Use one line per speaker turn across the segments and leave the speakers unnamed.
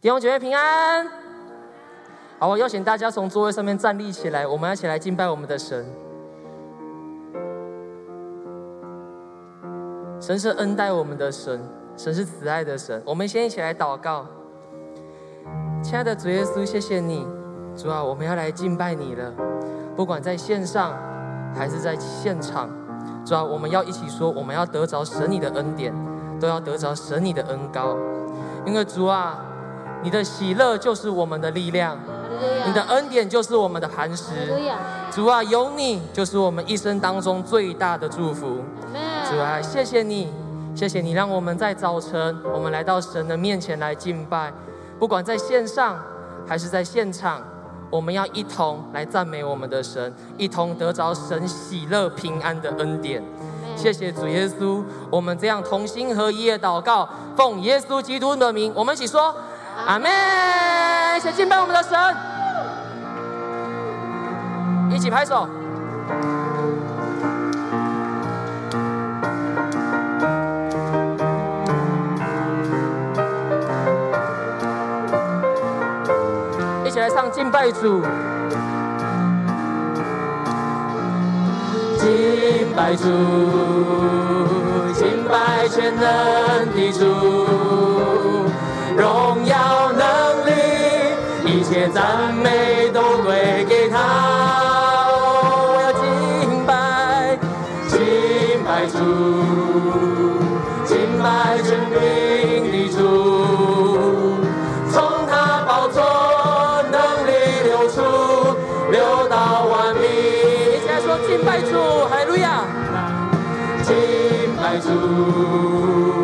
弟兄姐妹平安。好，我邀请大家从座位上面站立起来，我们要一起来敬拜我们的神。神是恩待我们的神，神是慈爱的神。我们先一起来祷告。亲爱的主耶稣，谢谢你，主啊，我们要来敬拜你了。不管在线上还是在现场，主啊，我们要一起说，我们要得着神你的恩典，都要得着神你的恩高。因为主啊。你的喜乐就是我们的力量，你的恩典就是我们的磐石。主啊，有你就是我们一生当中最大的祝福。主啊，谢谢你，谢谢你让我们在早晨，我们来到神的面前来敬拜，不管在线上还是在现场，我们要一同来赞美我们的神，一同得着神喜乐平安的恩典。谢谢主耶稣，我们这样同心合一的祷告，奉耶稣基督的名，我们一起说。阿妹，一起敬拜我们的神，一起拍手，一起来唱敬拜主，敬拜主，敬拜全能的主。荣耀能力，一切赞美都归给他。我要敬拜，敬拜主，敬拜全名的主。从他宝座能力流出，流到万民。一起来说敬拜主，哈利路亚！敬拜主。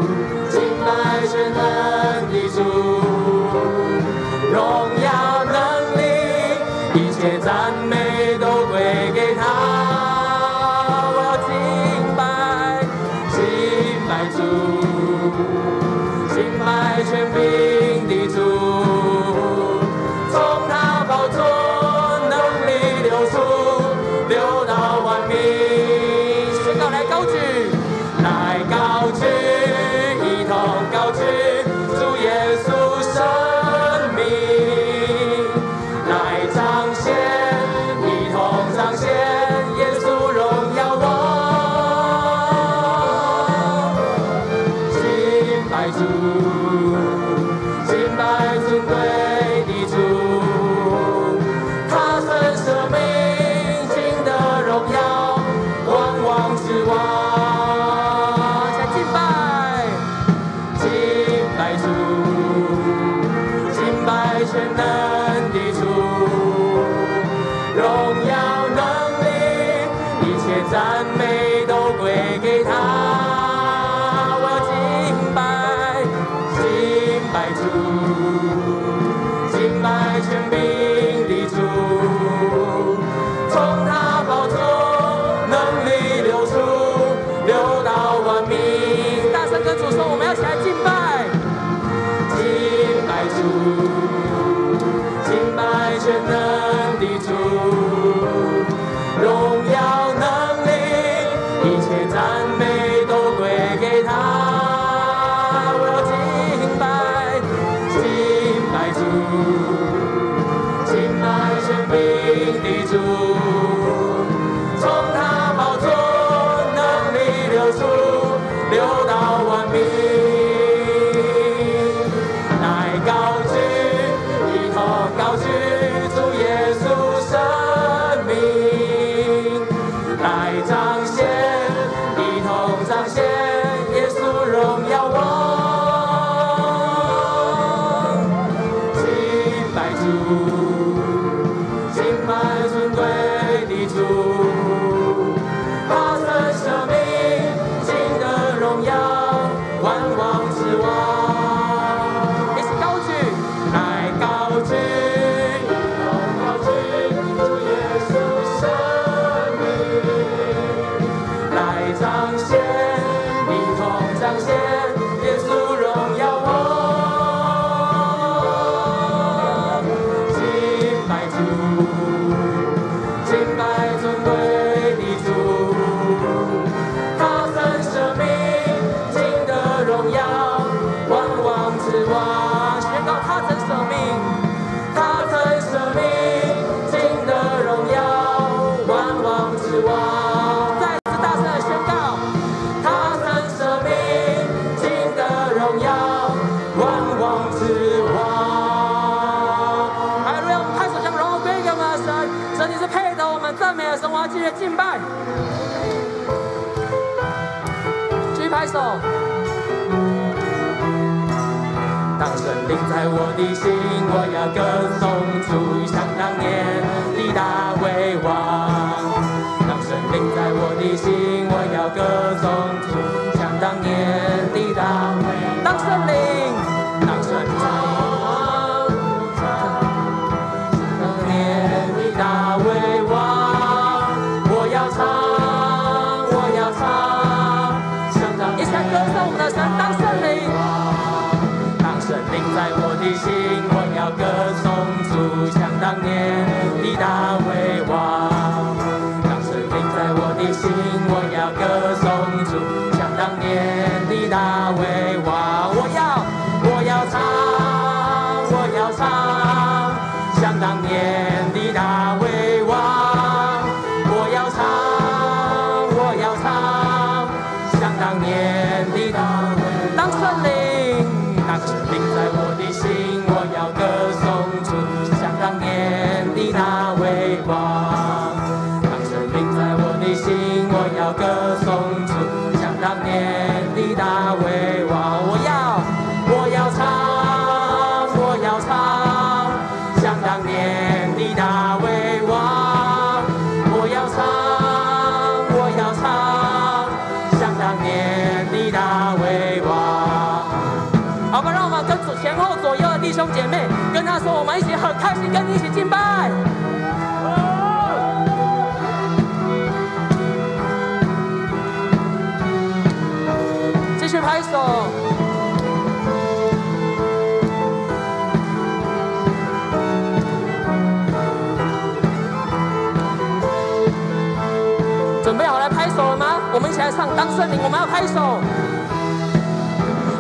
我们要拍手，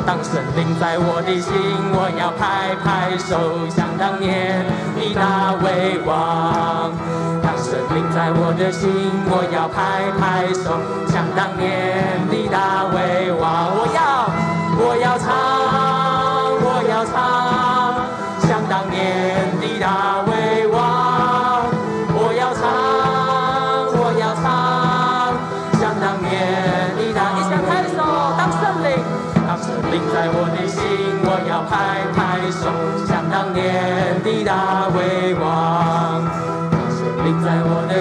当神灵在我的心，我要拍拍手，想当年，的大威王，当神灵在我的心，我要拍拍手，想当年，的大威王，我。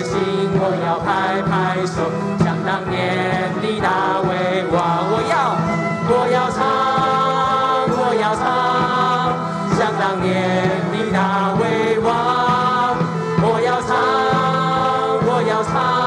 心我要拍拍手想当年的大胃王我要我要唱我要唱想当年的大胃王我要唱我要唱。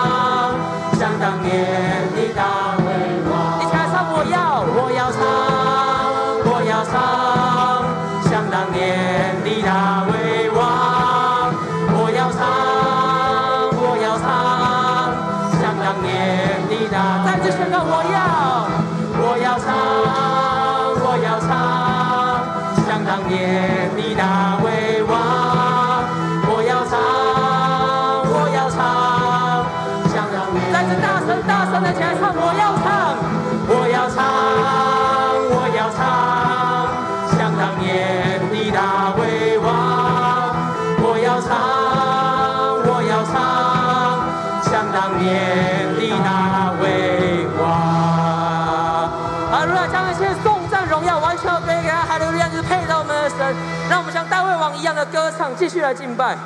继续来敬拜。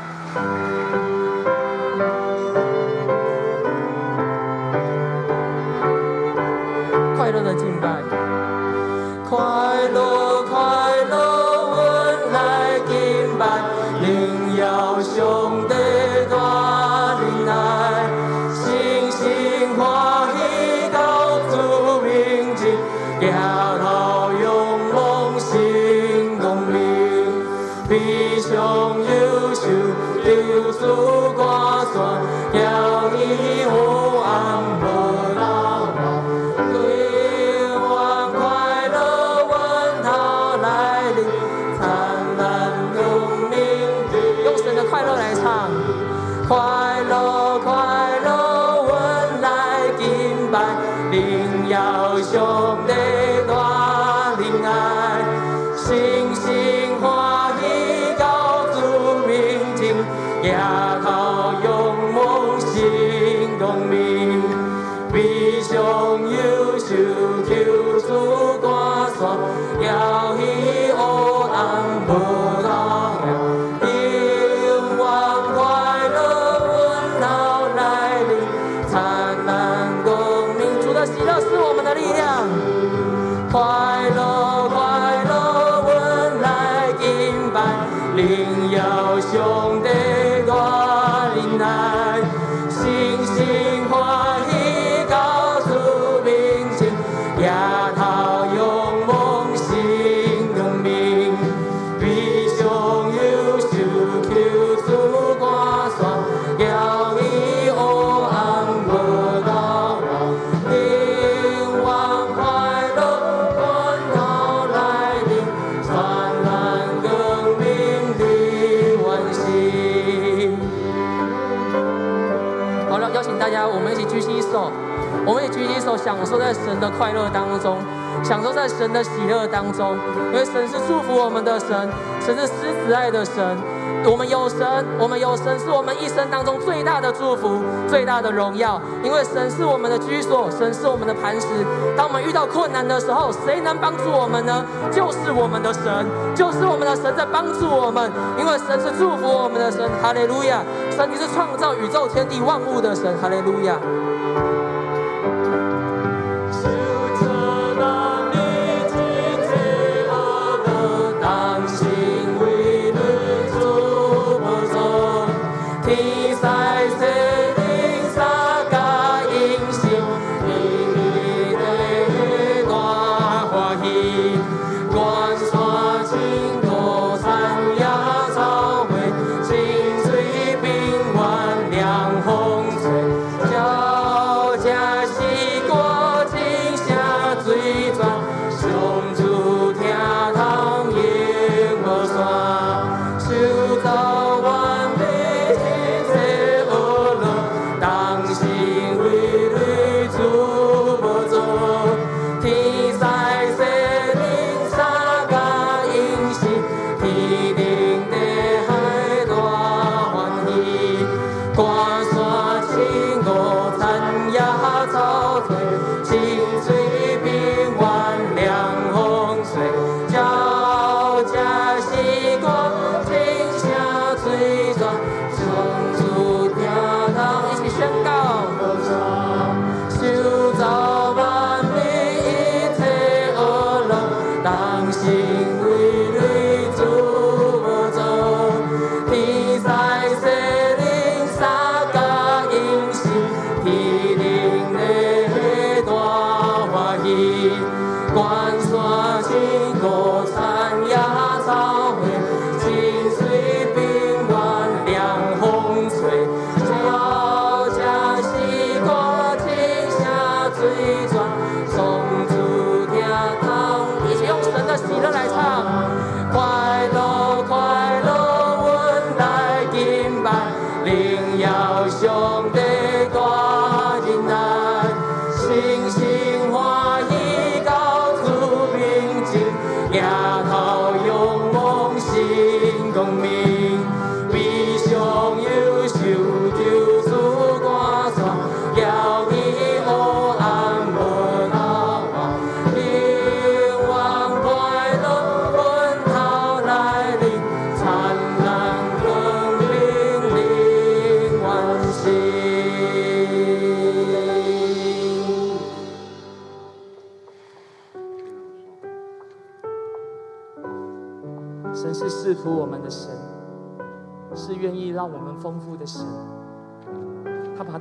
受在神的快乐当中，享受在神的喜乐当中，因为神是祝福我们的神，神是施慈爱的神。我们有神，我们有神是我们一生当中最大的祝福，最大的荣耀。因为神是我们的居所，神是我们的磐石。当我们遇到困难的时候，谁能帮助我们呢？就是我们的神，就是我们的神在帮助我们。因为神是祝福我们的神，哈利路亚！神你是创造宇宙天地万物的神，哈利路亚。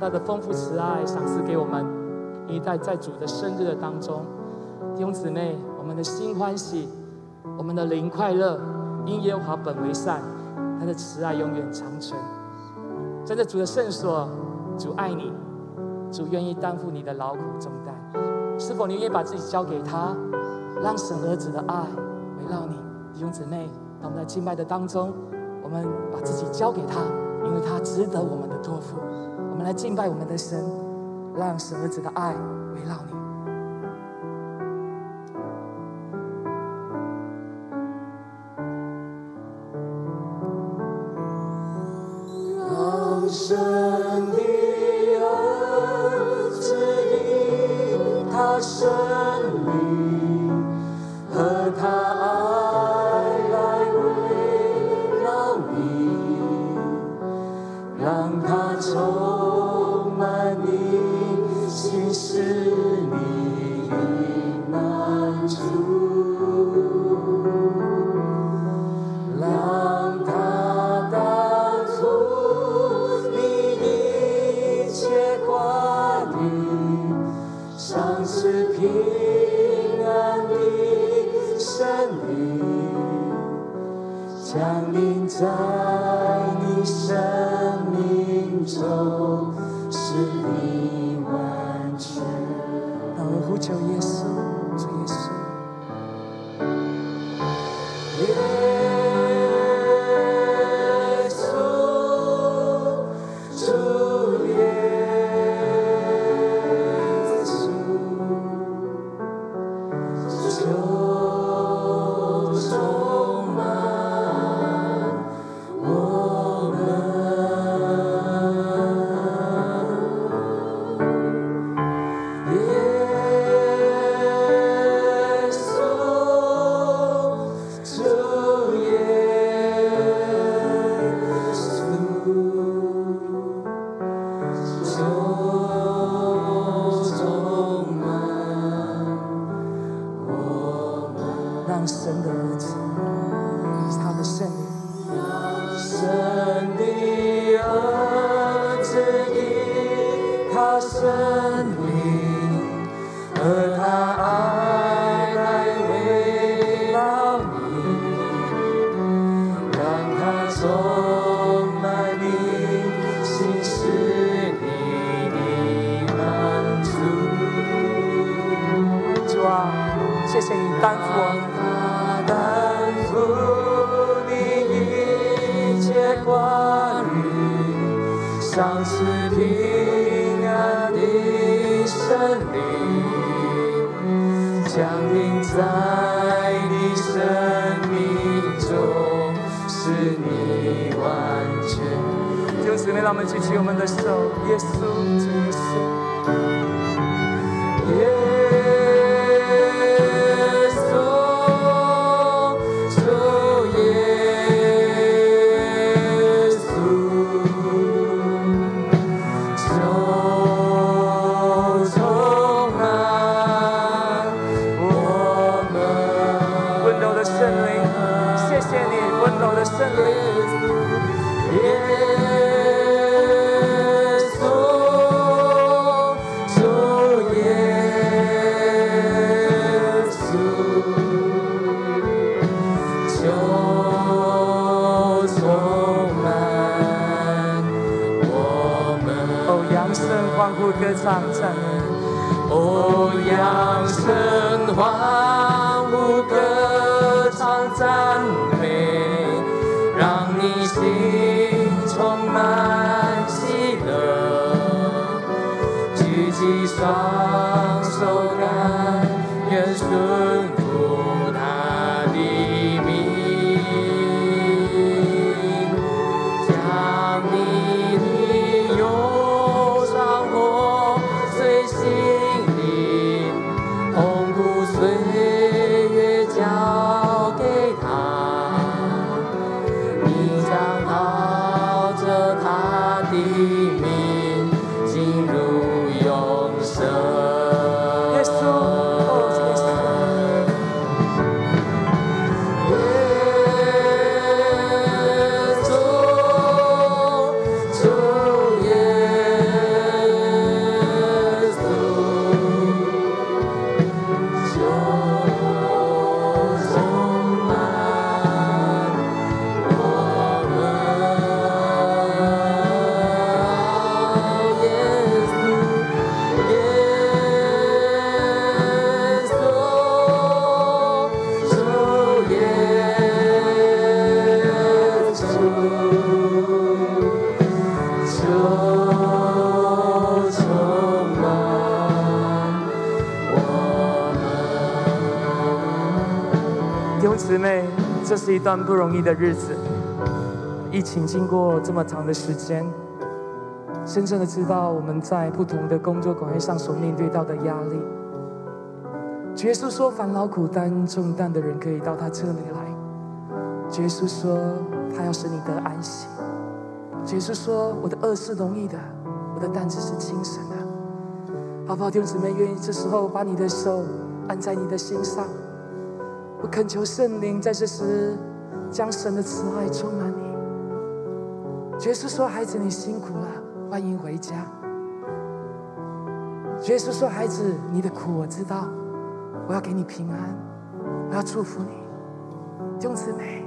他的丰富慈爱赏赐给我们，一代在主的生日的当中，弟兄姊妹，我们的心欢喜，我们的灵快乐，因耶和华本为善，他的慈爱永远长存。在这主的圣所，主爱你，主愿意担负你的劳苦重担。是否你愿意把自己交给他，让神儿子的爱围绕你？弟兄姊妹，当我们在敬拜的当中，我们把自己交给他。因为他值得我们的托付，我们来敬拜我们的神，让神儿子的爱围绕你，
让神
就一
段不容易的日子。疫情经过这么长的时间，深深的知道我们在不同的工作岗位上所面对到的压力。耶稣说：“烦劳苦担重担的人可以到他这里来。”耶稣说：“他要使你得安息。”耶稣说：“我的恶是容易的，我的担子是轻省的。”好不好，弟兄姊妹，愿意这时候把你的手按在你的心上。恳求圣灵在这时将神的慈爱充满你。耶稣说：“孩子，你辛苦了，欢迎回家。”耶稣说：“孩子，你的苦我知道，我要给你平安，我要祝福你。”弟兄姊妹，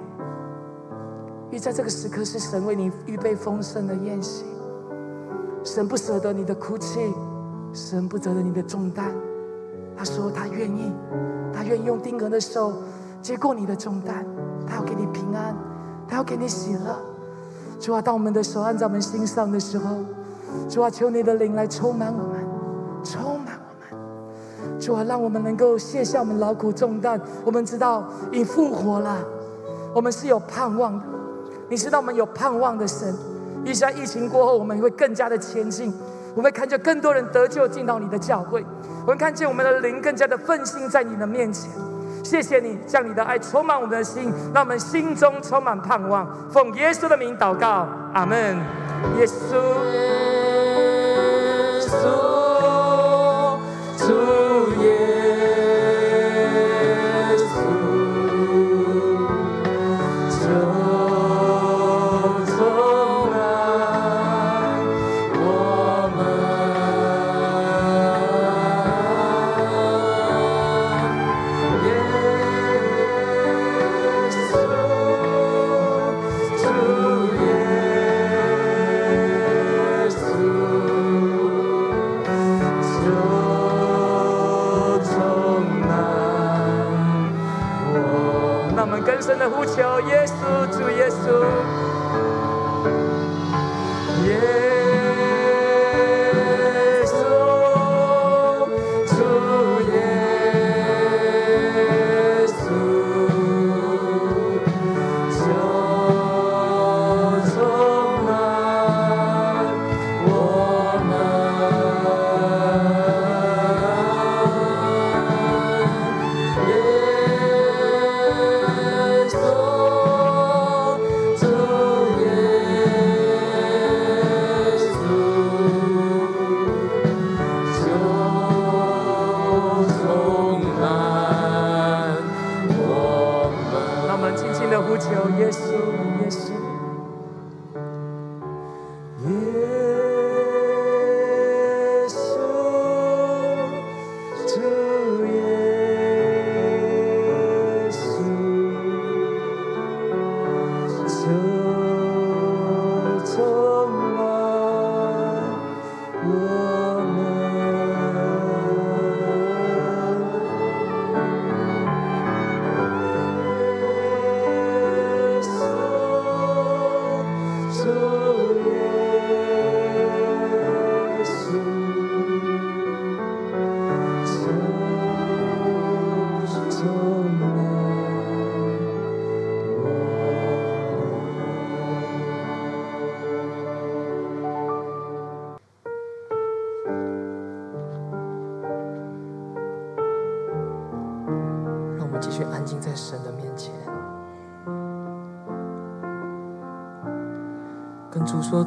因为在这个时刻是神为你预备丰盛的宴席。神不舍得你的哭泣，神不舍得你的重担。他说他愿意，他愿意用丁格的手接过你的重担，他要给你平安，他要给你喜乐。主啊，当我们的手按在我们心上的时候，主啊，求你的灵来充满我们，充满我们。主啊，让我们能够卸下我们劳苦重担。我们知道你复活了，我们是有盼望的。你知道我们有盼望的神。一下疫情过后，我们会更加的前进。我们会看见更多人得救进到你的教会。我们看见我们的灵更加的奋兴在你的面前。谢谢你将你的爱充满我们的心，让我们心中充满盼望。奉耶稣的名祷告，阿门。耶稣。
耶稣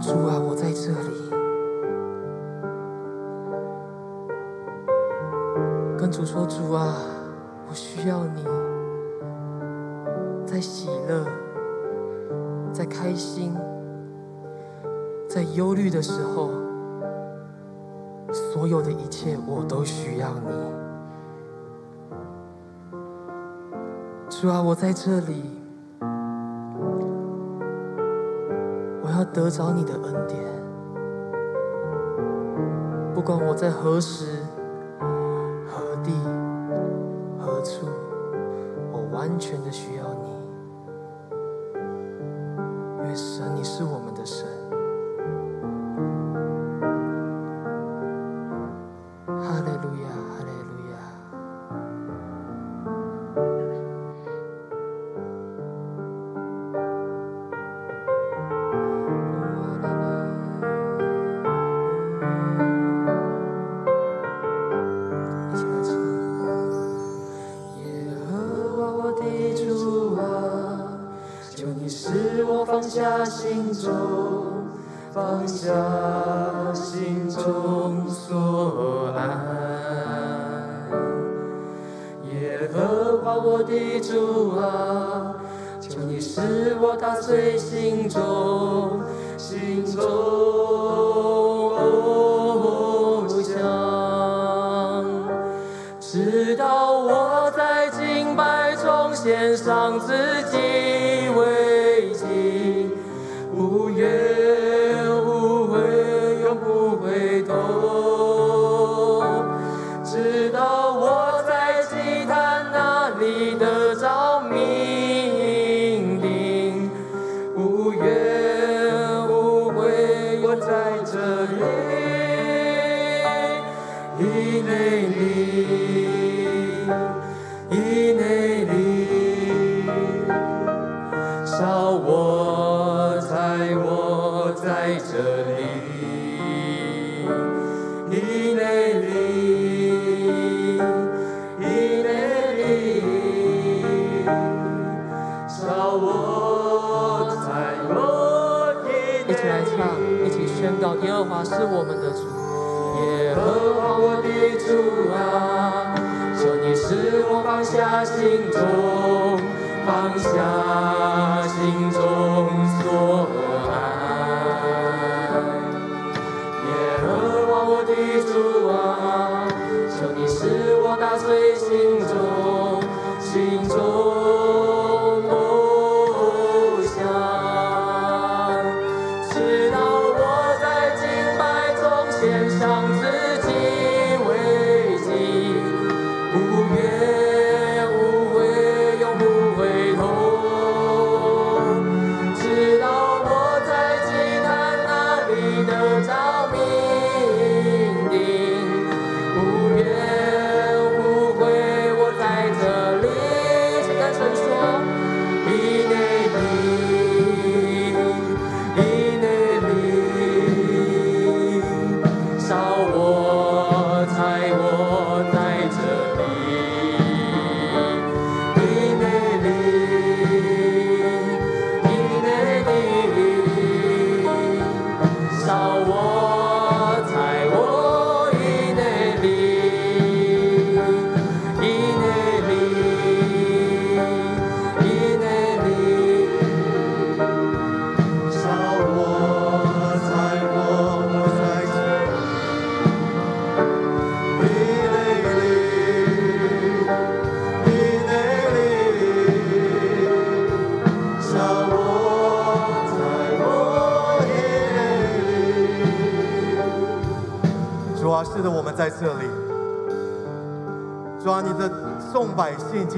主啊，我在这里。跟主说主啊，我需要你。在喜乐，在开心，在忧虑的时候，所有的一切我都需要你。主啊，我在这里。他得着你的恩典，不管我在何时、何地、何处，我完全的需要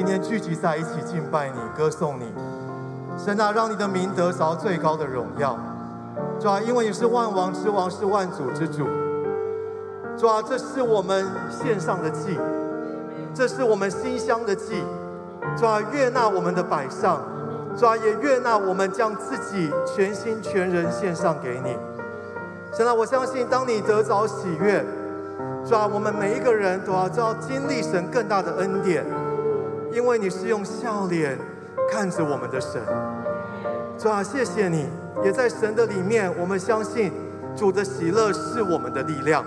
今天聚集在一起敬拜你、歌颂你。神啊，让你的名得着最高的荣耀。主啊，因为你是万王之王，是万主之主。主啊，这是我们献上的祭，这是我们馨香的祭。主啊，悦纳我们的摆上，主啊，也悦纳我们将自己全心全人献上给你。神啊，我相信当你得着喜悦，主啊，我们每一个人都要知道经历神更大的恩典，因为你是用笑脸看着我们的神。主啊，谢谢你，也在神的里面，我们相信主的喜乐是我们的力量。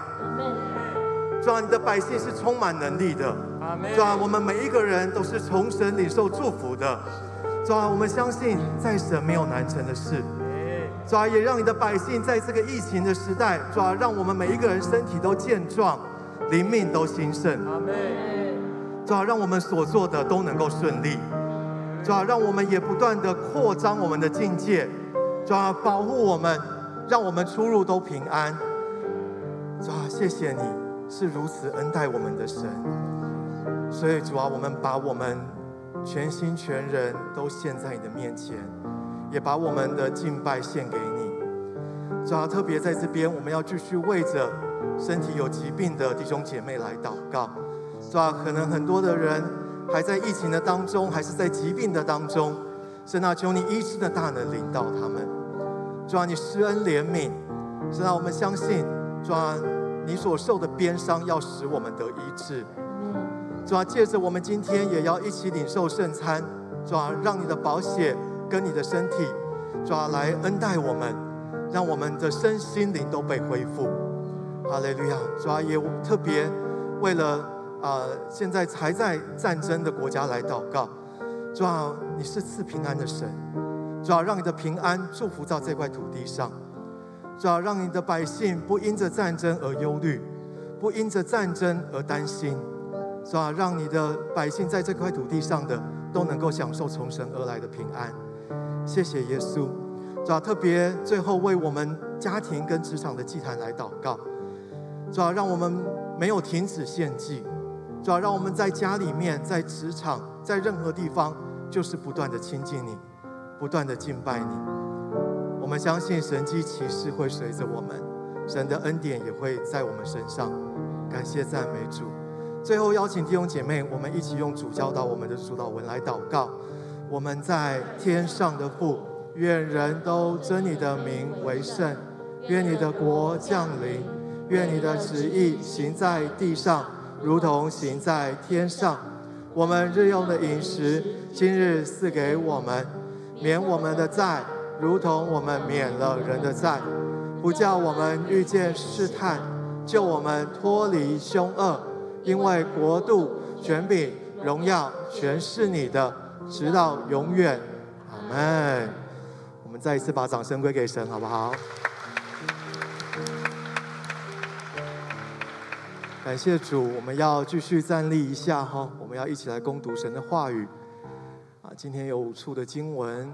主啊，你的百姓是充满能力的。主啊，我们每一个人都是从神领受祝福的。主啊，我们相信在神没有难成的事。主啊，也让你的百姓在这个疫情的时代，主啊，让我们每一个人身体都健壮，灵命都兴盛。主啊，让我们所做的都能够顺利。主啊，让我们也不断的扩张我们的境界。主啊，保护我们，让我们出入都平安。主啊，谢谢你是如此恩待我们的神。所以主啊，我们把我们全心全人都献在你的面前，也把我们的敬拜献给你。主啊，特别在这边，我们要继续为着身体有疾病的弟兄姐妹来祷告。主啊，可能很多的人还在疫情的当中，还是在疾病的当中。神啊，求你医治的大能领导他们。主啊，你施恩怜悯。神啊，我们相信，主啊，你所受的鞭伤要使我们得医治。主啊，借着我们今天也要一起领受圣餐，主啊，让你的宝血跟你的身体，主啊，来恩待我们，让我们的身心灵都被恢复。哈利路亚！主啊，也特别为了啊、现在还在战争的国家来祷告。主啊，你是赐平安的神，主啊，让你的平安祝福到这块土地上。主啊，让你的百姓不因着战争而忧虑，不因着战争而担心。主啊，让你的百姓在这块土地上的都能够享受从神而来的平安。谢谢耶稣。主啊，特别最后为我们家庭跟职场的祭坛来祷告。主啊，让我们没有停止献祭。主要，让我们在家里面、在职场、在任何地方，就是不断的亲近你，不断的敬拜你。我们相信神迹奇事会随着我们，神的恩典也会在我们身上。感谢赞美主。最后邀请弟兄姐妹，我们一起用主教导我们的主导文来祷告。我们在天上的父，愿人都尊你的名为圣。愿你的国降临。愿你的旨意行在地上，如同行在天上。我们日用的饮食，今日赐给我们，免我们的债，如同我们免了人的债。不叫我们遇见试探，救我们脱离凶恶。因为国度、权柄、荣耀，全是你的，直到永远。阿门。我们再一次把掌声归给神，好不好？感谢主，我们要继续站立一下哈，我们要一起来攻读神的话语。啊，今天有五处的经文，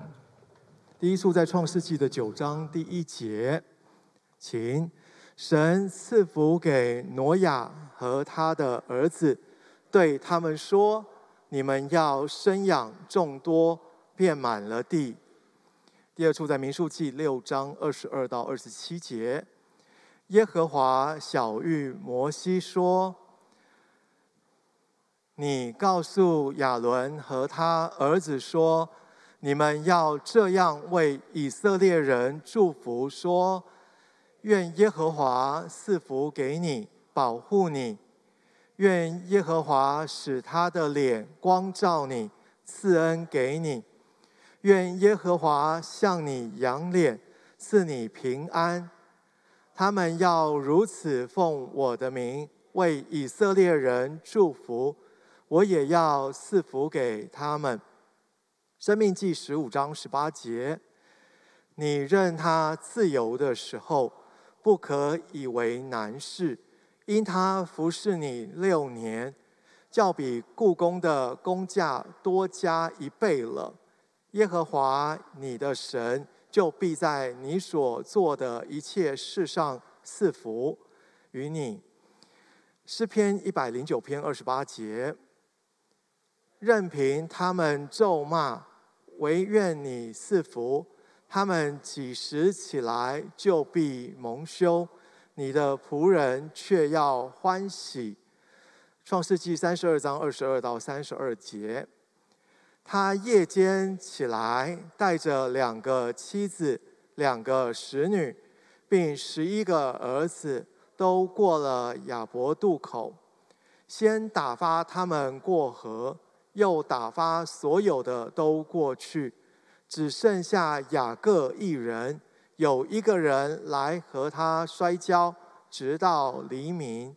第一处在创世纪的九章第一节，请神赐福给挪亚和他的儿子，对他们说：你们要生养众多，遍满了地。第二处在民数记六章二十二到二十七节。耶和华小谕摩西说：“你告诉亚伦和他儿子说，你们要这样为以色列人祝福说：愿耶和华赐福给你，保护你；愿耶和华使他的脸光照你，赐恩给你；愿耶和华向你扬脸，赐你平安。”他们要如此奉我的名为以色列人祝福，我也要赐福给他们。生命记十五章十八节：你任他自由的时候，不可以为难事，因他服侍你六年，较比故宫的工价多加一倍了。耶和华你的神。就必在你所做的一切事上赐福于你。诗篇一百零九篇二十八节，任凭他们咒骂，唯愿你赐福。他们几时起来，就必蒙羞。你的仆人却要欢喜。创世纪三十二章二十二到三十二节。他夜间起来，带着两个妻子、两个使女，并十一个儿子，都过了亚伯渡口。先打发他们过河，又打发所有的都过去，只剩下雅各一人。有一个人来和他摔跤，直到黎明。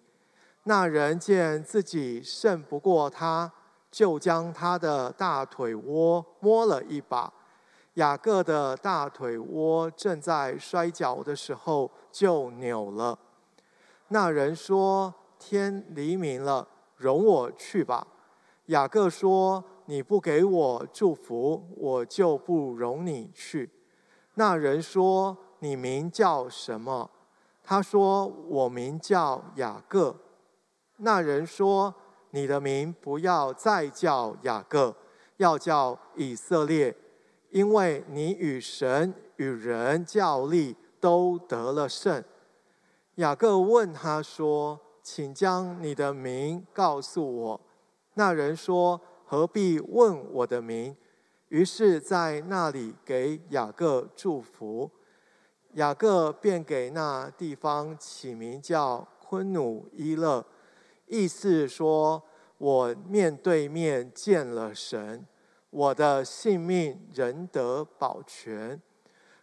那人见自己胜不过他。就将他的大腿窝摸了一把，雅各的大腿窝正在摔跤的时候就扭了。那人说：“天黎明了，容我去吧。”雅各说：“你不给我祝福，我就不容你去。”那人说：“你名叫什么？”他说：“我名叫雅各。”那人说。你的名不要再叫雅各，要叫以色列，因为你与神与人较力都得了胜。雅各问他说：“请将你的名告诉我。”那人说：“何必问我的名？”于是，在那里给雅各祝福。雅各便给那地方起名叫昆努伊勒。意思说，我面对面见了神，我的性命仍得保全。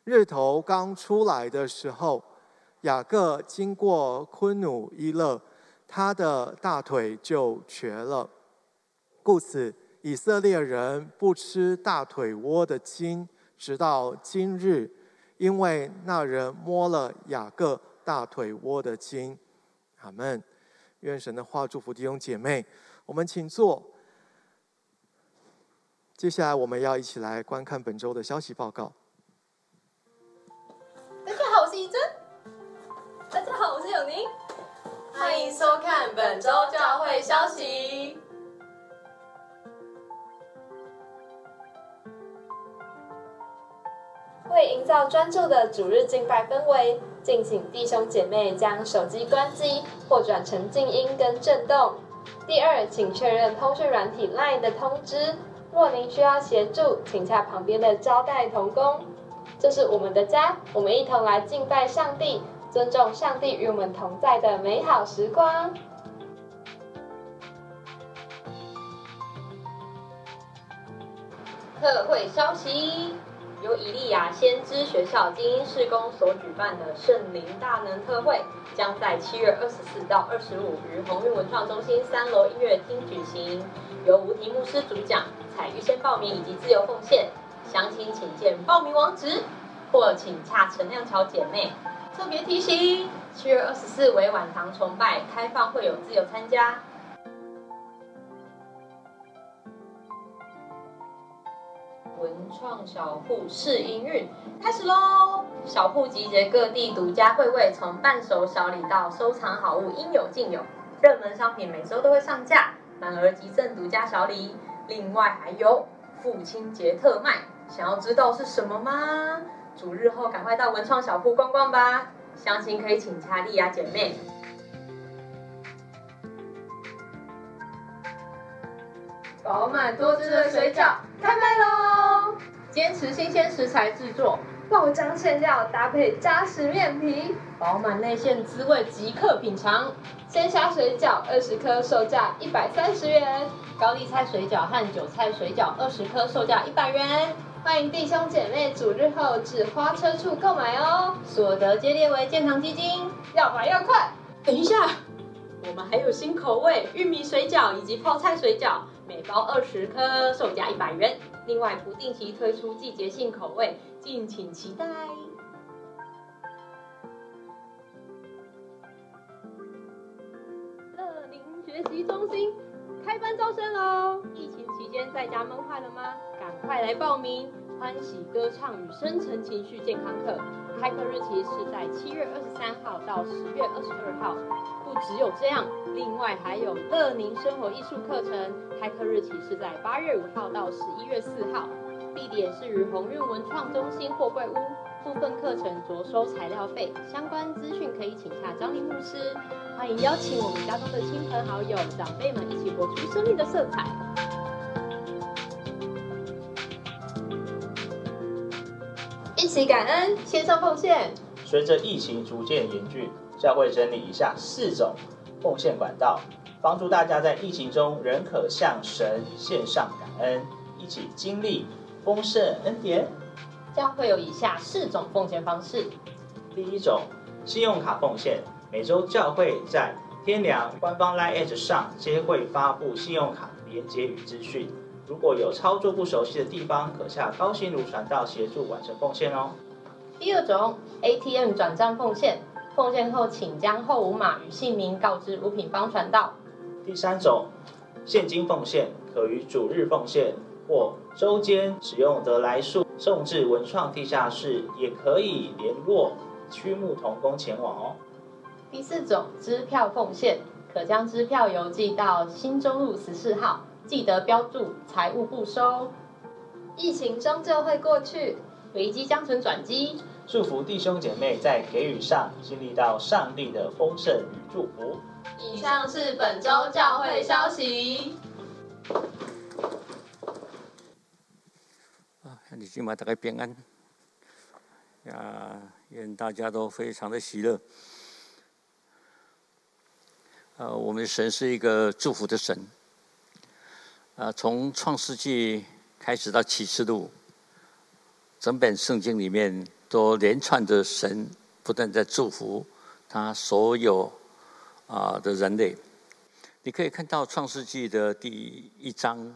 日头刚出来的时候，雅各经过昆努伊勒，他的大腿就瘸了。故此，以色列人不吃大腿窝的筋，直到今日，因为那人摸了雅各大腿窝的筋。阿门。愿神的话祝福弟兄姐妹，我们请坐。接下来我们要一起来观看本周的消息报告。
大家好，我是怡珍。大家好，我是永宁。欢迎收看本周教会消息。为营造专注的主日敬拜氛围。敬请弟兄姐妹将手机关机或转成静音跟震动。第二，请确认通讯软体 LINE 的通知。若您需要协助，请洽旁边的招待童工。这是我们的家，我们一同来敬拜上帝，尊重上帝与我们同在的美好时光。
特惠消息：由以利亚先知学校精英事工所举办的圣灵大能特会，将在七月二十四到二十五于鸿运文创中心三楼音乐厅举行，由吴题牧师主讲，采预先报名以及自由奉献。详情请见报名网址，或请洽陈亮桥姐妹。特别提醒：七月二十四为晚堂崇拜，开放会有自由参加。文创小铺试营运开始喽！小铺集结各地独家会位，从伴手小礼到收藏好物，应有尽有。热门商品每周都会上架，满额即赠独家小礼。另外还有父亲节特卖，想要知道是什么吗？主日后赶快到文创小铺逛逛吧，详情可以请查莉亚姐妹。饱满多汁的水饺开卖喽！坚持新鲜食材制作，
爆浆馅料搭配扎实面皮，
饱满内馅滋味即刻品尝。
鲜虾水饺二十颗，售价一百三十元；
高丽菜水饺和韭菜水饺二十颗，售价一百元。
欢迎弟兄姐妹主日后至花车处购买哦，
所得皆列为建堂基金。
要买要快！
等一下，我们还有新口味玉米水饺以及泡菜水饺。每包二十颗，售价一百元。另外，不定期推出季节性口味，敬请期待。乐林学习中心开班招生喽！疫情期间在家闷坏了吗？赶快来报名欢喜歌唱与深层情绪健康课。开课日期是在七月二十三号到十月二十二号。不只有这样，另外还有乐宁生活艺术课程，开课日期是在八月五号到十一月四号，地点是于鸿运文创中心货柜屋。部分课程着收材料费，相关资讯可以请下张林牧师。欢迎邀请我们家中的亲朋好友、长辈们一起活出生命的色彩。
起感恩，献上奉献。
随着疫情逐渐严峻。教会整理以下四种奉献管道，帮助大家在疫情中仍可向神献上感恩，一起经历丰盛恩典。
教会有以下四种奉献方式：
第一种，信用卡奉献。每周教会在天良官方 Line 上皆会发布信用卡连接与资讯，如果有操作不熟悉的地方，可下高心如传道协助完成奉献哦。
第二种，ATM 转账奉献。奉献后，请将后五码与姓名告知五品方传道。
第三种，现金奉献可于主日奉献或周间使用得来数送至文创地下室，也可以联络区牧童工前往哦。
第四种，支票奉献可将支票邮寄到新中路十四号，记得标注财务不收。
疫情终究会过去，
危机将成转机。
祝福弟兄姐妹在给予上经历到上帝的丰盛与祝福。
以上是本周教会消息。
啊，你今晚大概平安，呀，愿大家都非常的喜乐。呃，我们的神是一个祝福的神。啊，从创世纪开始到启示录，整本圣经里面。都连串的神不断在祝福他所有啊的人类。你可以看到创世纪的第一章，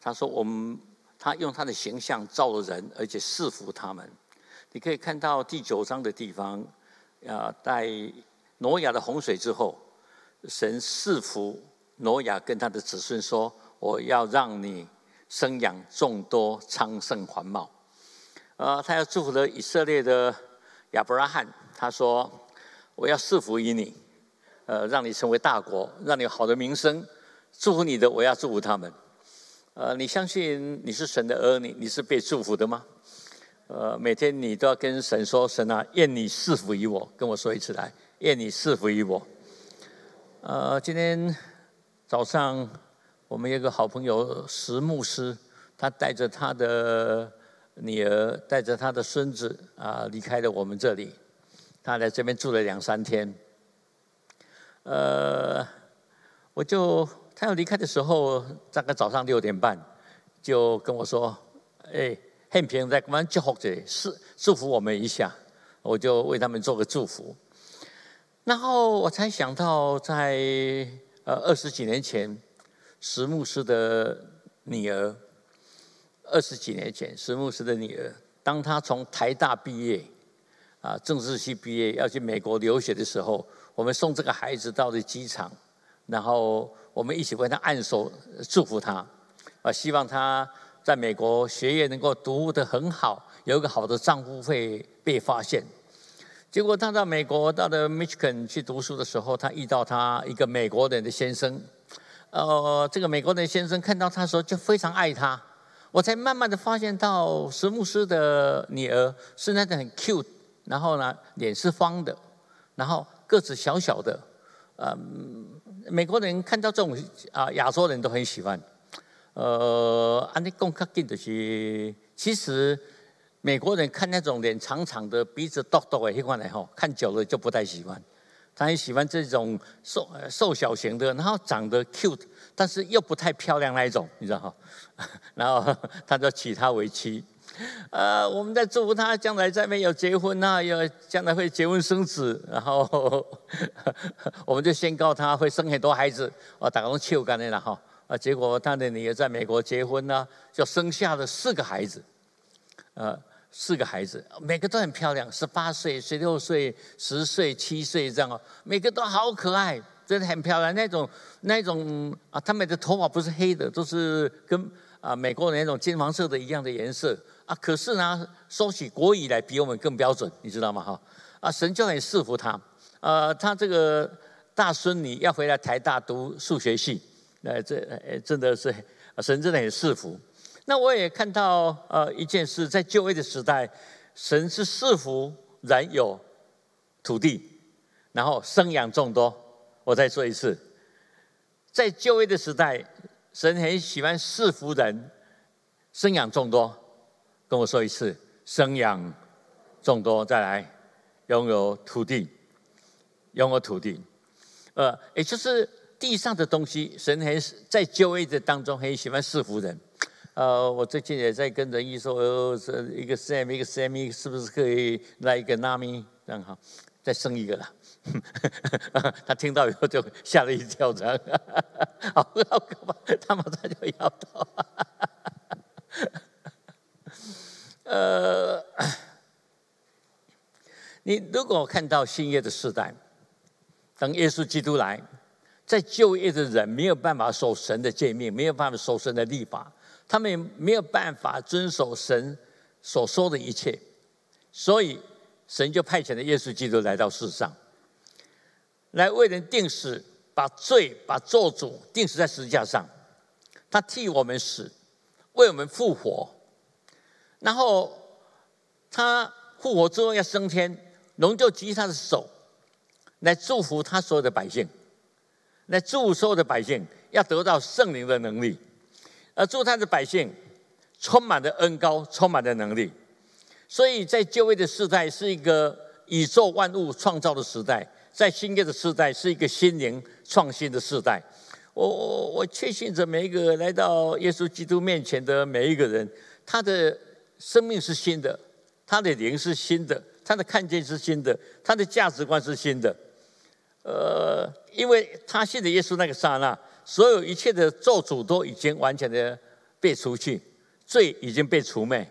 他说我们他用他的形象造了人，而且赐福他们。你可以看到第九章的地方，啊，在挪亚的洪水之后，神赐福挪亚跟他的子孙说：“我要让你生养众多，昌盛繁茂。”呃，他要祝福了以色列的亚伯拉罕，他说：“我要赐福于你，呃，让你成为大国，让你有好的名声。祝福你的，我要祝福他们。呃，你相信你是神的儿女，你是被祝福的吗？呃，每天你都要跟神说：神啊，愿你赐福于我。跟我说一次来，愿你赐福于我。呃，今天早上我们有个好朋友石牧师，他带着他的。女儿带着他的孙子啊离开了我们这里，他来这边住了两三天。呃，我就他要离开的时候，大概早上六点半，就跟我说：“哎，很平在我们祝福这，是祝福我们一下。”我就为他们做个祝福。然后我才想到，在呃二十几年前，石牧师的女儿。二十几年前，石牧师的女儿，当她从台大毕业，啊，政治系毕业，要去美国留学的时候，我们送这个孩子到了机场，然后我们一起为他按手祝福他，啊，希望他在美国学业能够读得很好，有一个好的丈夫会被发现。结果他到美国到了 Michigan 去读书的时候，他遇到他一个美国人的先生，呃，这个美国人先生看到他的时候就非常爱他。我才慢慢的发现到石牧师的女儿是那种很 cute，然后呢脸是方的，然后个子小小的，嗯，美国人看到这种啊亚洲人都很喜欢。呃，安尼讲较紧的是，其实美国人看那种脸长长的、鼻子大大的那款来吼，看久了就不太喜欢。他很喜欢这种瘦瘦小型的，然后长得 cute。但是又不太漂亮那一种，你知道哈？然后他就娶她为妻。呃，我们在祝福他将来在没有结婚啊，要将来会结婚生子。然后 我们就宣告他会生很多孩子。我打工去干的了哈。啊，结果他的女儿在美国结婚呢，就生下了四个孩子。呃，四个孩子，每个都很漂亮，十八岁、十六岁、十岁、七岁这样哦，每个都好可爱。真的很漂亮，那种那种啊，他们的头发不是黑的，都是跟啊美国人那种金黄色的一样的颜色啊。可是呢，说起国语来比我们更标准，你知道吗？哈啊，神就很赐福他。呃，他这个大孙女要回来台大读数学系，那这真的是神真的很赐福。那我也看到呃一件事，在就业的时代，神是赐福人有土地，然后生养众多。我再说一次，在就业的时代，神很喜欢赐福人，生养众多。跟我说一次，生养众多，再来拥有土地，拥有土地。呃，也就是地上的东西，神很在就业的当中很喜欢赐福人。呃，我最近也在跟仁义说，这一个 Sam，一个 Sam，是不是可以来一个 Nami，这样好，再生一个了。他听到以后就吓了一跳，这样，好好可怕，他马上就要到。呃，你如果看到新约的时代，等耶稣基督来，在就业的人没有办法守神的诫命，没有办法守神的立法，他们也没有办法遵守神所说的一切，所以神就派遣了耶稣基督来到世上。来为人定死，把罪、把咒诅定死在十字架上，他替我们死，为我们复活，然后他复活之后要升天，龙就举起他的手来祝福他所有的百姓，来祝福所有的百姓要得到圣灵的能力，而祝他的百姓充满了恩高，充满了能力，所以在旧约的时代是一个宇宙万物创造的时代。在新约的时代，是一个心灵创新的时代。我我我确信着每一个来到耶稣基督面前的每一个人，他的生命是新的，他的灵是新的，他的看见是新的，他的价值观是新的。呃，因为他信的耶稣那个刹那，所有一切的咒诅都已经完全的被除去，罪已经被除灭。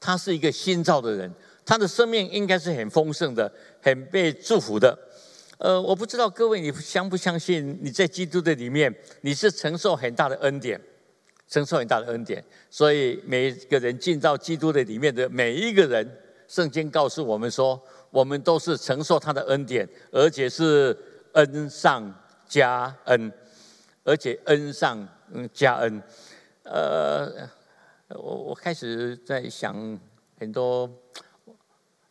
他是一个新造的人，他的生命应该是很丰盛的，很被祝福的。呃，我不知道各位你相不相信，你在基督的里面，你是承受很大的恩典，承受很大的恩典。所以每一个人进到基督的里面的每一个人，圣经告诉我们说，我们都是承受他的恩典，而且是恩上加恩，而且恩上加恩。呃，我我开始在想很多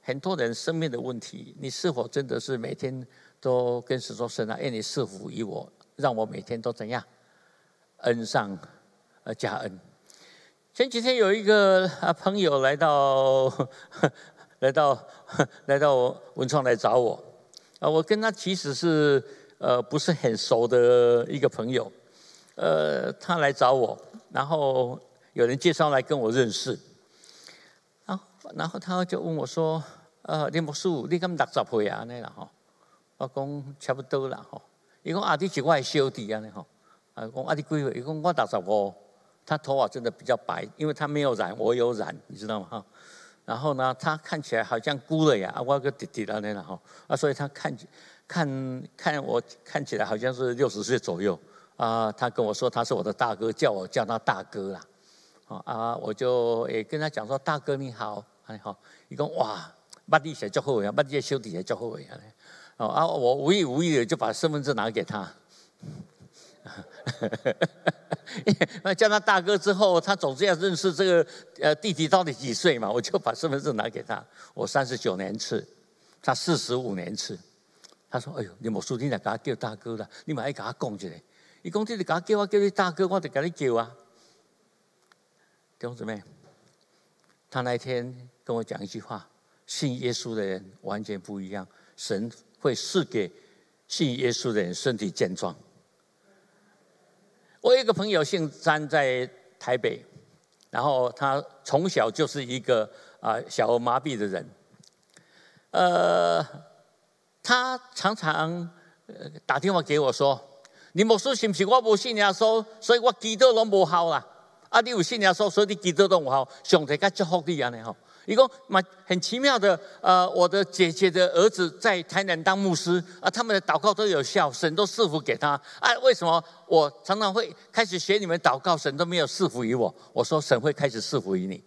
很多人生命的问题，你是否真的是每天？都跟神说：“神啊，愿你赐福于我，让我每天都怎样恩上呃加恩。前几天有一个啊朋友来到 来到来到文创来找我啊，我跟他其实是呃不是很熟的一个朋友，呃，他来找我，然后有人介绍来跟我认识，然后然后他就问我说，呃，林博士，你咁六十岁啊？那啦吼，我讲差不多啦吼，伊讲啊，你是我的小弟啊，尼吼，啊，讲啊，你几岁？伊讲我六十五。他头发真的比较白，因为他没有染，我有染，你知道吗？哈。然后呢，他看起来好像孤了呀，我个弟弟了那了哈。啊，所以他看起看看我看起来好像是六十岁左右啊。他跟我说他是我的大哥，叫我叫他大哥啦。啊，我就也跟他讲说大哥你好，你好。一共哇，把地写叫后尾啊，把地修底下叫后尾啊。哦啊，我无意无意的就把身份证拿给他。那叫他大哥之后，他总是要认识这个呃弟弟到底几岁嘛？我就把身份证拿给他，我三十九年次，他四十五年次。他说：“哎呦，你莫说你来给他叫大哥了，你嘛爱给他讲一下。你讲这里给他叫我叫你大哥，我就给你叫啊。”弟兄姊妹，他那天跟我讲一句话：信耶稣的人完全不一样，神会赐给信耶稣的人身体健壮。我有一个朋友姓詹，在台北，然后他从小就是一个啊小儿麻痹的人，呃，他常常打电话给我说：“你莫说是不是我无信耶稣，所以我祈祷拢无效啦。啊，你有信耶稣，所以你祈祷都无效，上帝甲祝福你安尼吼。”一个蛮很奇妙的，呃，我的姐姐的儿子在台南当牧师，啊，他们的祷告都有效，神都赐福给他。啊，为什么我常常会开始学你们祷告，神都没有赐福于我？我说神会开始赐福于你，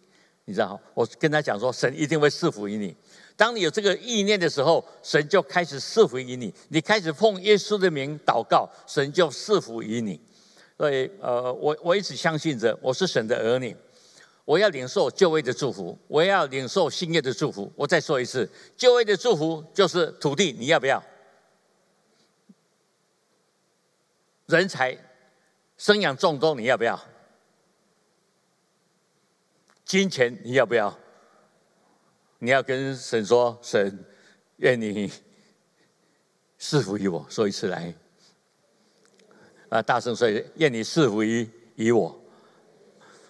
你知道？我跟他讲说，神一定会赐福于你。当你有这个意念的时候，神就开始赐福于你。你开始奉耶稣的名祷告，神就赐福于你。所以，呃，我我一直相信着，我是神的儿女。我要领受就位的祝福，我要领受新业的祝福。我再说一次，就位的祝福就是土地，你要不要？人才生养众多，你要不要？金钱你要不要？你要跟神说，神愿你赐福于我。说一次来，啊，大声说，愿你赐福于于我。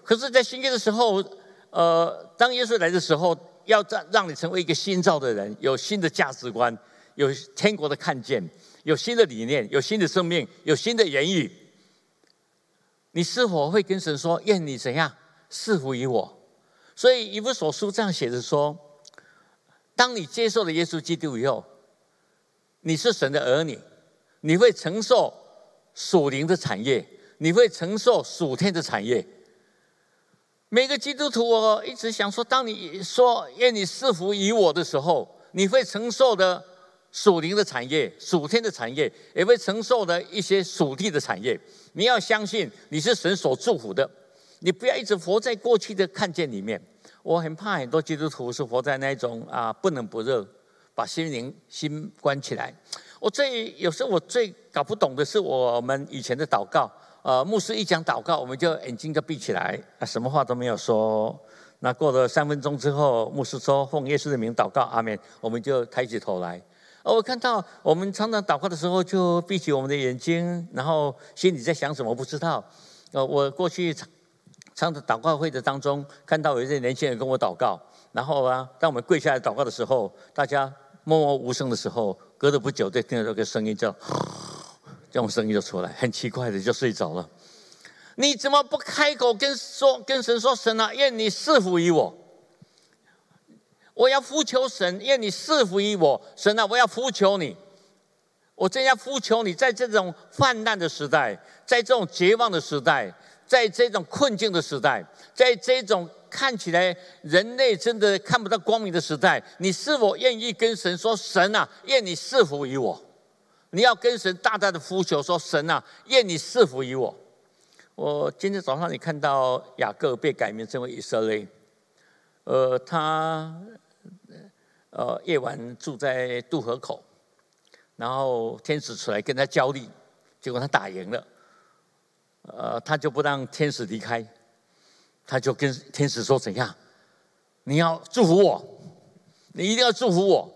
可是，在新约的时候，呃，当耶稣来的时候，要让让你成为一个新造的人，有新的价值观，有天国的看见，有新的理念，有新的生命，有新的言语。你是否会跟神说：“愿你怎样赐福于我？”所以以弗所书这样写着说：“当你接受了耶稣基督以后，你是神的儿女，你会承受属灵的产业，你会承受属天的产业。”每个基督徒，我一直想说，当你说愿你赐福于我的时候，你会承受的属灵的产业、属天的产业，也会承受的一些属地的产业。你要相信你是神所祝福的，你不要一直活在过去的看见里面。我很怕很多基督徒是活在那种啊不冷不热，把心灵心关起来。我最有时候我最搞不懂的是我们以前的祷告。呃，牧师一讲祷告，我们就眼睛就闭起来，啊，什么话都没有说。那过了三分钟之后，牧师说奉耶稣的名祷告，阿门。我们就抬起头来。我看到我们常常祷告的时候，就闭起我们的眼睛，然后心里在想什么不知道。呃，我过去常常祷告会的当中，看到有一些年轻人跟我祷告，然后啊，当我们跪下来祷告的时候，大家默默无声的时候，隔了不久就听到这个声音叫。这种声音就出来，很奇怪的就睡着了。你怎么不开口跟说跟神说神啊？愿你赐福于我。我要呼求神，愿你赐福于我。神啊，我要呼求你。我真要呼求你，在这种泛滥的时代，在这种绝望的时代，在这种困境的时代，在这种看起来人类真的看不到光明的时代，你是否愿意跟神说神啊？愿你赐福于我。你要跟神大大的呼求，说：“神啊，愿你赐福于我。”我今天早上你看到雅各被改名成为以色列，呃，他呃夜晚住在渡河口，然后天使出来跟他交力，结果他打赢了，呃，他就不让天使离开，他就跟天使说：“怎样？你要祝福我，你一定要祝福我，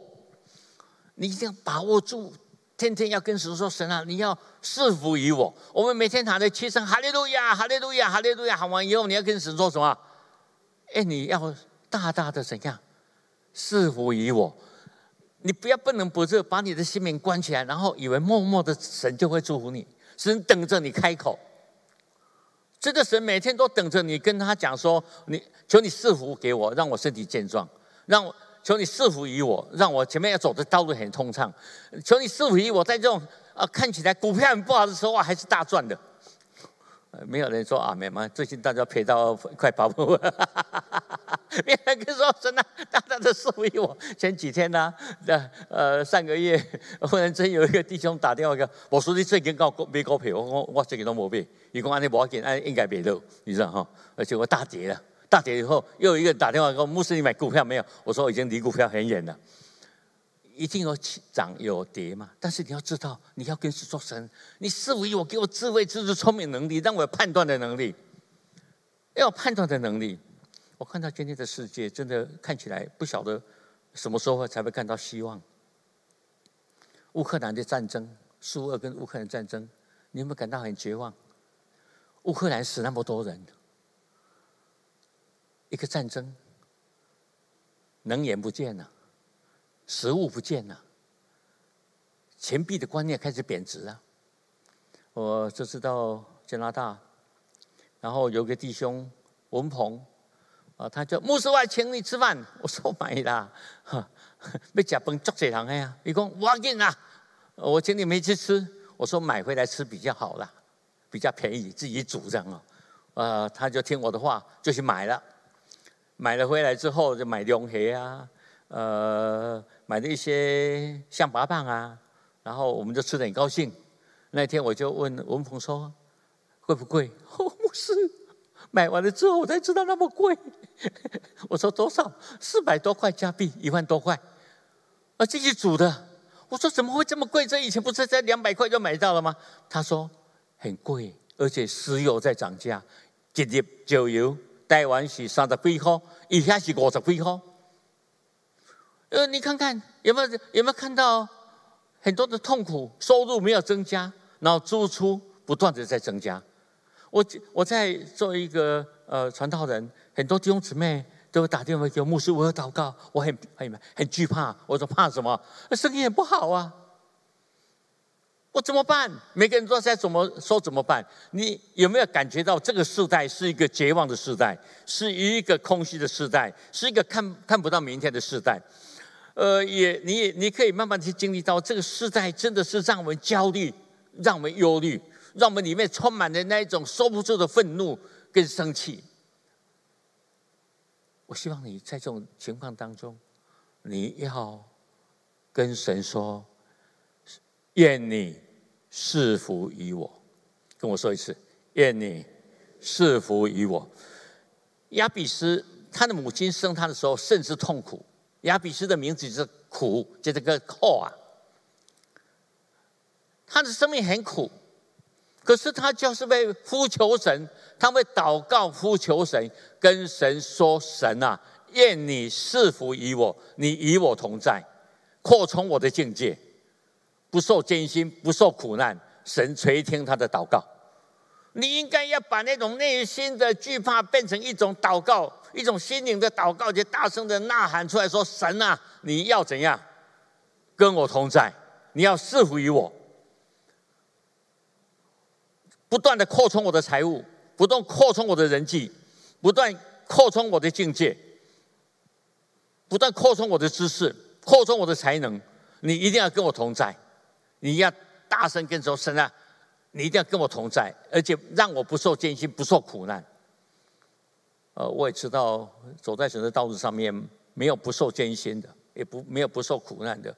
你一定要把握住，天天要跟神说：神啊，你要赐福于我。我们每天喊的七声哈利路亚，哈利路亚，哈利路亚，喊完以后，你要跟神说什么？哎，你要大大的怎样赐福于我？你不要不能不是把你的心门关起来，然后以为默默的神就会祝福你，神等着你开口。”这个神每天都等着你跟他讲说：“你求你赐福给我，让我身体健壮；让我求你赐福于我，让我前面要走的道路很通畅；求你赐福于我，在这种啊看起来股票很不好的时候，还是大赚的。”没有人说啊，美吗？最近大家赔到快跑不完。别人跟说神啊，大大的赐福于我。前几天呢，呃呃上个月忽然间有一个弟兄打电话给我，我说你最近搞买股票，我我我最近都没买。伊讲安尼无要紧，安应该别漏，你知道哈？而且我大跌了，大跌以后又有一个人打电话给我，牧师你买股票没有？我说我已经离股票很远了。一定有涨有跌嘛，但是你要知道，你要跟神说神，你赐予我，给我智慧、知识、聪明能力，让我有判断的能力，要有判断的能力。我看到今天的世界，真的看起来不晓得什么时候才会看到希望。乌克兰的战争，苏俄跟乌克兰战争，你有没有感到很绝望？乌克兰死那么多人，一个战争，能源不见了。食物不见了，钱币的观念开始贬值了！我这次到加拿大，然后有个弟兄文鹏啊，他叫牧师，我请你吃饭。我说买啦，哈，要吃饭足济人的呀。伊讲我紧啊，我请你们去吃。我说买回来吃比较好啦，比较便宜，自己煮这样哦。呃，他就听我的话，就去买了。买了回来之后，就买龙虾啊。呃，买了一些象拔蚌啊，然后我们就吃的很高兴。那天我就问文鹏说：“贵不贵？”哦，牧师，买完了之后我才知道那么贵。我说多少？四百多块加币，一万多块。啊，自己煮的。我说怎么会这么贵？这以前不是在两百块就买到了吗？他说很贵，而且石油在涨价，一粒石油台湾是三十几块，以下是五十几块。呃，你看看有没有有没有看到很多的痛苦？收入没有增加，然后支出不断的在增加。我我在做一个呃传道人，很多弟兄姊妹都打电话给牧师，我要祷告，我很很很惧怕。我说怕什么？生意很不好啊，我怎么办？每个人都在怎么说怎么办？你有没有感觉到这个时代是一个绝望的时代，是一个空虚的时代，是一个看看不到明天的时代？呃，也，你也，你可以慢慢去经历到这个时代，真的是让我们焦虑，让我们忧虑，让我们里面充满了那一种说不出的愤怒跟生气。我希望你在这种情况当中，你要跟神说：“愿你赐福于我。”跟我说一次：“愿你赐福于我。”亚比斯他的母亲生他的时候甚是痛苦。亚比斯的名字是苦，就这个苦啊。他的生命很苦，可是他就是为呼求神，他会祷告呼求神，跟神说：“神啊，愿你赐福于我，你与我同在，扩充我的境界，不受艰辛，不受苦难。”神垂听他的祷告。你应该要把那种内心的惧怕变成一种祷告。一种心灵的祷告，就大声的呐喊出来说：“神啊，你要怎样跟我同在？你要赐福于我，不断的扩充我的财物，不断扩充我的人际，不断扩充我的境界，不断扩充我的知识，扩充我的才能。你一定要跟我同在，你要大声跟说：神啊，你一定要跟我同在，而且让我不受艰辛，不受苦难。”呃，我也知道走在神的道路上面，没有不受艰辛的，也不没有不受苦难的。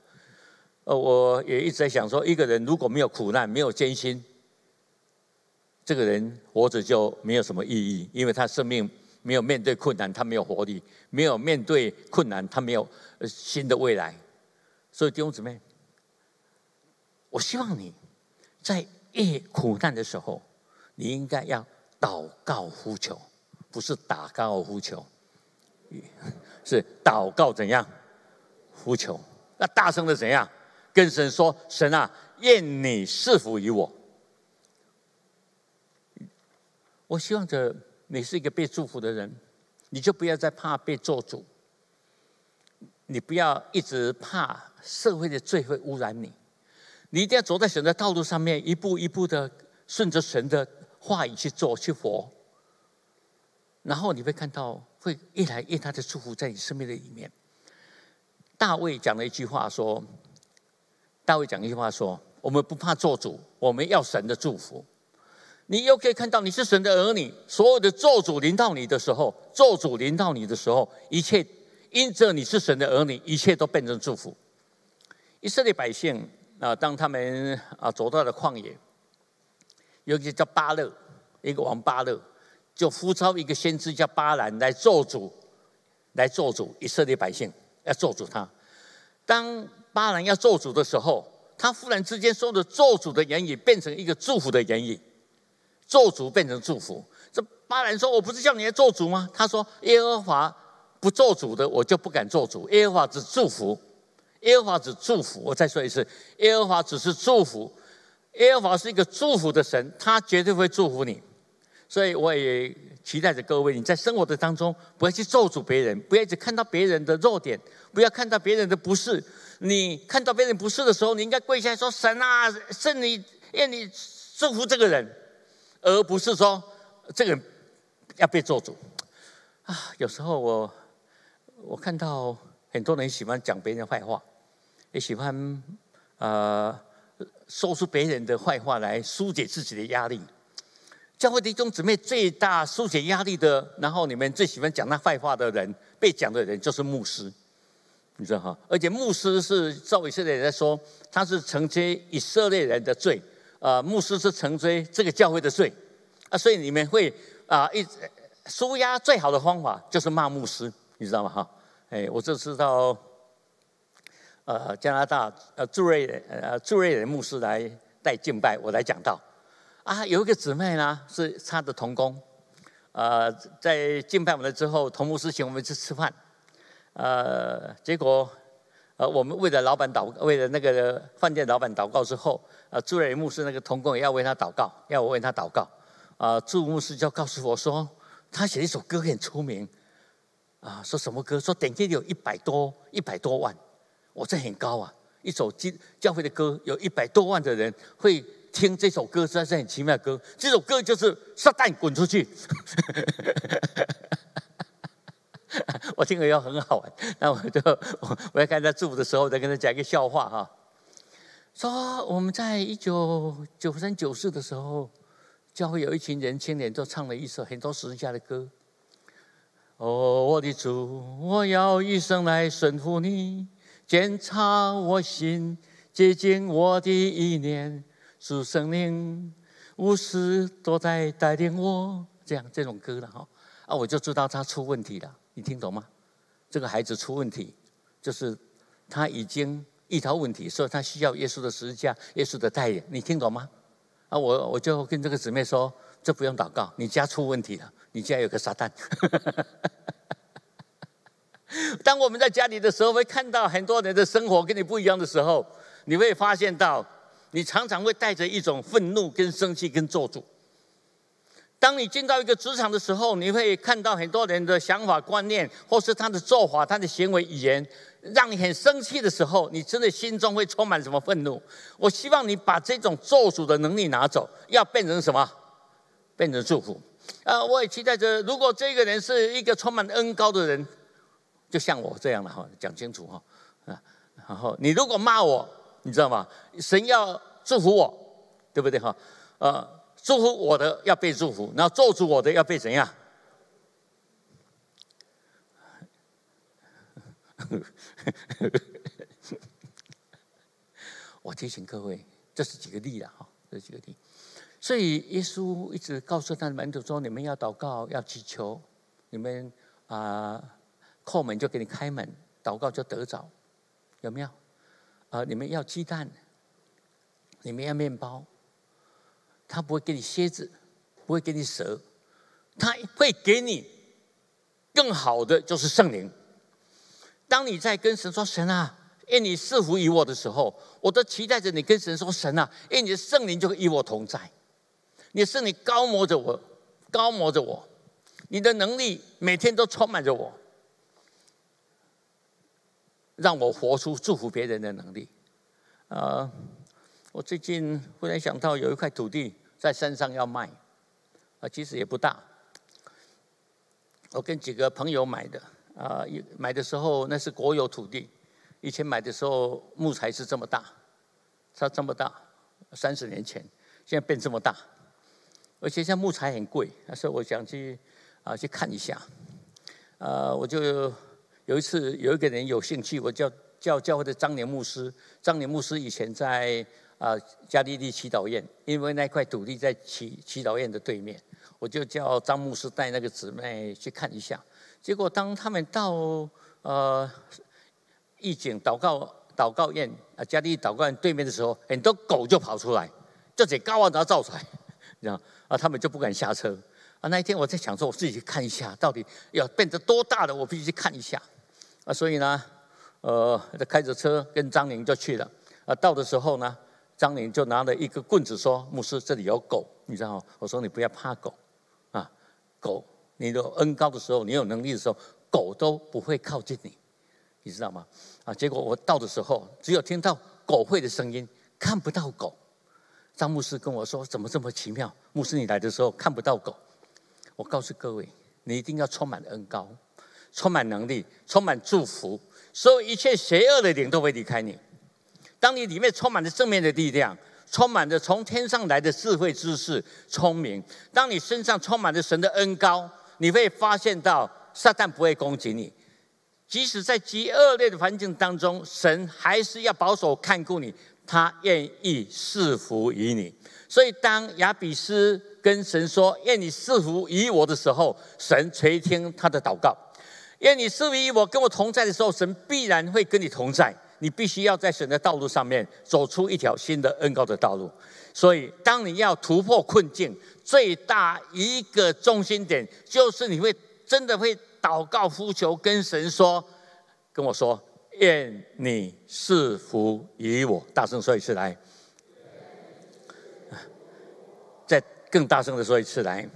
呃，我也一直在想说，一个人如果没有苦难，没有艰辛，这个人活着就没有什么意义，因为他生命没有面对困难，他没有活力；没有面对困难，他没有新的未来。所以弟兄姊妹，我希望你在越苦难的时候，你应该要祷告呼求。不是打告呼求，是祷告怎样呼求？那大声的怎样跟神说：“神啊，愿你赐福于我。”我希望着你是一个被祝福的人，你就不要再怕被做主，你不要一直怕社会的罪会污染你，你一定要走在神的道路上面，一步一步的顺着神的话语去做去活。然后你会看到，会越来越大的祝福在你生命的里面。大卫讲了一句话说：“大卫讲一句话说，我们不怕做主，我们要神的祝福。你又可以看到，你是神的儿女，所有的做主临到你的时候，做主临到你的时候，一切因着你是神的儿女，一切都变成祝福。以色列百姓啊，当他们啊走到了旷野，有一个叫巴勒，一个王巴勒。”就呼召一个先知叫巴兰来做主，来做主以色列百姓，要做主他。当巴兰要做主的时候，他忽然之间说的做主的言语变成一个祝福的言语，做主变成祝福。这巴兰说：“我不是叫你来做主吗？”他说：“耶和华不做主的，我就不敢做主。耶和华只祝福，耶和华只祝福。我再说一次，耶和华只是祝福。耶和华是一个祝福的神，他绝对会祝福你。”所以我也期待着各位，你在生活的当中，不要去咒诅别人，不要只看到别人的弱点，不要看到别人的不是。你看到别人不是的时候，你应该跪下来说：“神啊，是你愿你祝福这个人，而不是说这个要被做主。”啊，有时候我我看到很多人喜欢讲别人坏话，也喜欢呃说出别人的坏话来疏解自己的压力。教会弟兄姊妹最大疏解压力的，然后你们最喜欢讲那坏话的人，被讲的人就是牧师，你知道哈？而且牧师是照以色列人来说，他是承接以色列人的罪，啊，牧师是承追这个教会的罪，啊，所以你们会啊，一舒压最好的方法就是骂牧师，你知道吗？哈，哎，我就知道，呃，加拿大呃驻瑞呃驻瑞的牧师来带敬拜，我来讲道。啊，有一个姊妹呢，是她的童工，呃，在敬拜完了之后，同牧师请我们去吃饭，呃，结果，呃，我们为了老板祷，为了那个饭店老板祷告之后，呃，朱瑞牧师那个童工也要为他祷告，要我为他祷告，啊，朱牧师就告诉我说，他写一首歌很出名，啊，说什么歌？说点击有一百多，一百多万，我这很高啊，一首教教会的歌，有一百多万的人会。听这首歌实在是很奇妙的歌，这首歌就是“撒旦滚出去”。我听了要很好玩，那我就我我要看他祝福的时候，再跟他讲一个笑话哈。说我们在一九九三九四的时候，教会有一群人青年，就唱了一首很多十字架的歌。哦，我的主，我要一生来顺服你，检查我心，接近我的意念。主生命无时都在带领我，这样这种歌了哈啊，我就知道他出问题了。你听懂吗？这个孩子出问题，就是他已经遇到问题，所以他需要耶稣的十字架、耶稣的带领。你听懂吗？啊，我我就跟这个姊妹说，这不用祷告，你家出问题了，你家有个撒旦。当我们在家里的时候，会看到很多人的生活跟你不一样的时候，你会发现到。你常常会带着一种愤怒、跟生气、跟做主。当你进到一个职场的时候，你会看到很多人的想法、观念，或是他的做法、他的行为、语言，让你很生气的时候，你真的心中会充满什么愤怒？我希望你把这种做主的能力拿走，要变成什么？变成祝福。啊，我也期待着，如果这个人是一个充满恩高的人，就像我这样的哈，讲清楚哈啊。然后你如果骂我。你知道吗？神要祝福我，对不对哈？呃，祝福我的要被祝福，然后咒诅我的要被怎样？我提醒各位，这是几个例了哈，这几个例。所以耶稣一直告诉他的门徒说：“你们要祷告，要祈求，你们啊叩门就给你开门，祷告就得着，有没有？”啊！你们要鸡蛋，你们要面包，他不会给你蝎子，不会给你蛇，他会给你更好的，就是圣灵。当你在跟神说：“神啊，愿你赐福于我的时候，我都期待着你跟神说：‘神啊，愿你的圣灵就会与我同在。’你的圣灵高摩着我，高摩着我，你的能力每天都充满着我，让我活出祝福别人的能力。”啊，我最近忽然想到有一块土地在山上要卖，啊，其实也不大。我跟几个朋友买的，啊，买的时候那是国有土地，以前买的时候木材是这么大，它这么大，三十年前，现在变这么大，而且现在木材很贵，所以我想去啊去看一下，啊，我就有一次有一个人有兴趣，我叫。叫教会的张年牧师，张年牧师以前在啊加利利祈祷院，因为那块土地在祈祈祷院的对面，我就叫张牧师带那个姊妹去看一下。结果当他们到呃义景祷告祷告院啊加利祷告院对面的时候，很多狗就跑出来，就在高望它造出来，啊他们就不敢下车啊。那一天我在想说，我自己去看一下，到底要变得多大的，我必须去看一下啊。所以呢。呃，开着车跟张宁就去了。啊，到的时候呢，张宁就拿了一个棍子说：“牧师，这里有狗，你知道吗？”我说：“你不要怕狗，啊，狗，你的恩高的时候，你有能力的时候，狗都不会靠近你，你知道吗？”啊，结果我到的时候，只有听到狗吠的声音，看不到狗。张牧师跟我说：“怎么这么奇妙？牧师，你来的时候看不到狗。”我告诉各位，你一定要充满恩高，充满能力，充满祝福。所有一切邪恶的灵都会离开你。当你里面充满了正面的力量，充满着从天上来的智慧、知识、聪明，当你身上充满着神的恩高，你会发现到撒旦不会攻击你。即使在极恶劣的环境当中，神还是要保守看顾你，他愿意赐福于你。所以当亚比斯跟神说愿你赐福于我的时候，神垂听他的祷告。愿你赐予我跟我同在的时候，神必然会跟你同在。你必须要在神的道路上面走出一条新的恩高的道路。所以，当你要突破困境，最大一个中心点就是你会真的会祷告呼求，跟神说：“跟我说，愿你赐福于我。”大声说一次来，再更大声的说一次来。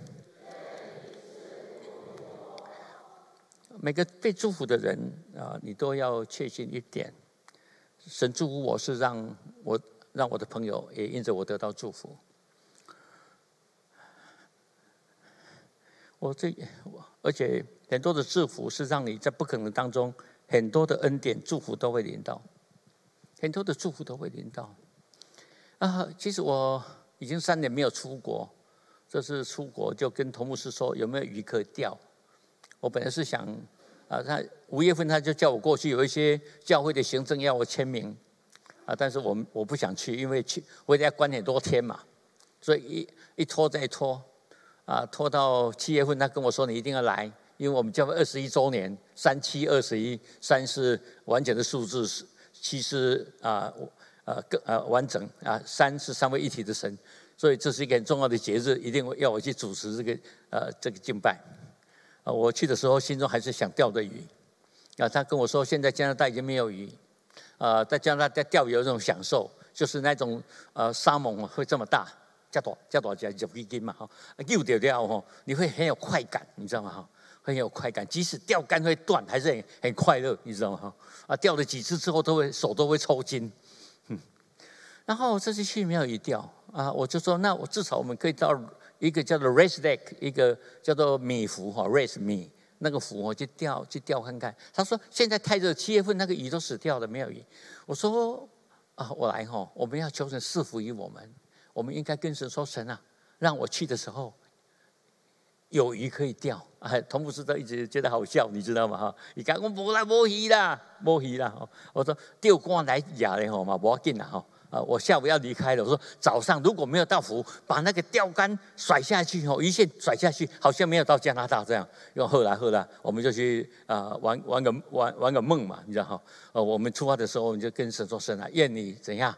每个被祝福的人啊，你都要确信一点：神祝福我是让我让我的朋友也因着我得到祝福。我这而且很多的祝福是让你在不可能当中，很多的恩典祝福都会临到，很多的祝福都会临到。啊，其实我已经三年没有出国，这次出国就跟同牧师说有没有鱼可以钓。我本来是想，啊，他五月份他就叫我过去，有一些教会的行政要我签名，啊，但是我我不想去，因为去我得要关很多天嘛，所以一一拖再拖，啊，拖到七月份，他跟我说你一定要来，因为我们教会二十一周年，三七二十一，三是完整的数字，是七是啊，呃，更呃完整啊，三是三位一体的神，所以这是一个很重要的节日，一定要我去主持这个呃这个敬拜。啊，我去的时候心中还是想钓的鱼，啊，他跟我说现在加拿大已经没有鱼，啊，在加拿大钓鱼有一种享受，就是那种呃沙猛会这么大，加多加多加就一斤嘛哈，又钓钓哈，你会很有快感，你知道吗哈？很有快感，即使钓竿会断，还是很很快乐，你知道吗哈？啊，钓了几次之后都会手都会抽筋，嗯，然后这次去没有鱼钓啊，我就说那我至少我们可以到。一个叫做 race deck，一个叫做米湖哈 race 米那个湖，我去钓去钓看看。他说现在太热，七月份那个鱼都死掉了，没有鱼。我说啊，我来哈，我们要求神赐福于我们，我们应该跟神说神啊，让我去的时候有鱼可以钓。哎，童牧师都一直觉得好笑，你知道吗？哈，你讲我无来无鱼啦，无鱼啦。我说钓竿来亚的吼嘛，不要紧啦哈。我下午要离开了。我说早上如果没有到湖，把那个钓竿甩下去哦，一线甩下去，好像没有到加拿大这样。又后来后来，我们就去啊玩玩个玩玩个梦嘛，你知道哈？呃，我们出发的时候，我们就跟神说：“神啊，愿你怎样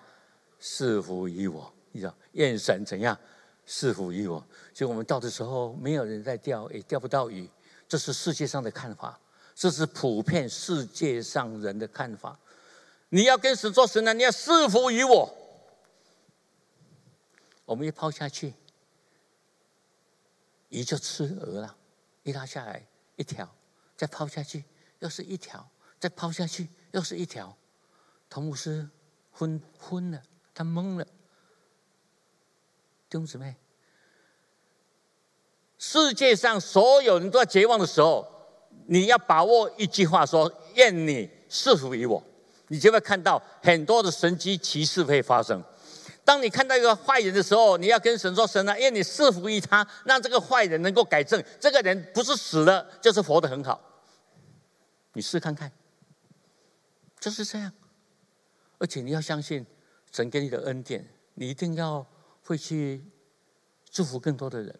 赐福于我？你知道，愿神怎样赐福于我。所以我们到的时候，没有人在钓，也钓不到鱼。这是世界上的看法，这是普遍世界上人的看法。你要跟神做神呢，你要赐福于我。我们一抛下去，鱼就吃鹅了，一拉下来一条，再抛下去又是一条，再抛下去又是一条。童牧师昏昏了，他懵了。弟兄姊妹，世界上所有人都在绝望的时候，你要把握一句话说：愿你赐福于我。你就会看到很多的神迹奇事会发生。当你看到一个坏人的时候，你要跟神说：“神啊，愿你赐福于他，让这个坏人能够改正。这个人不是死了，就是活得很好。”你试看看，就是这样。而且你要相信神给你的恩典，你一定要会去祝福更多的人。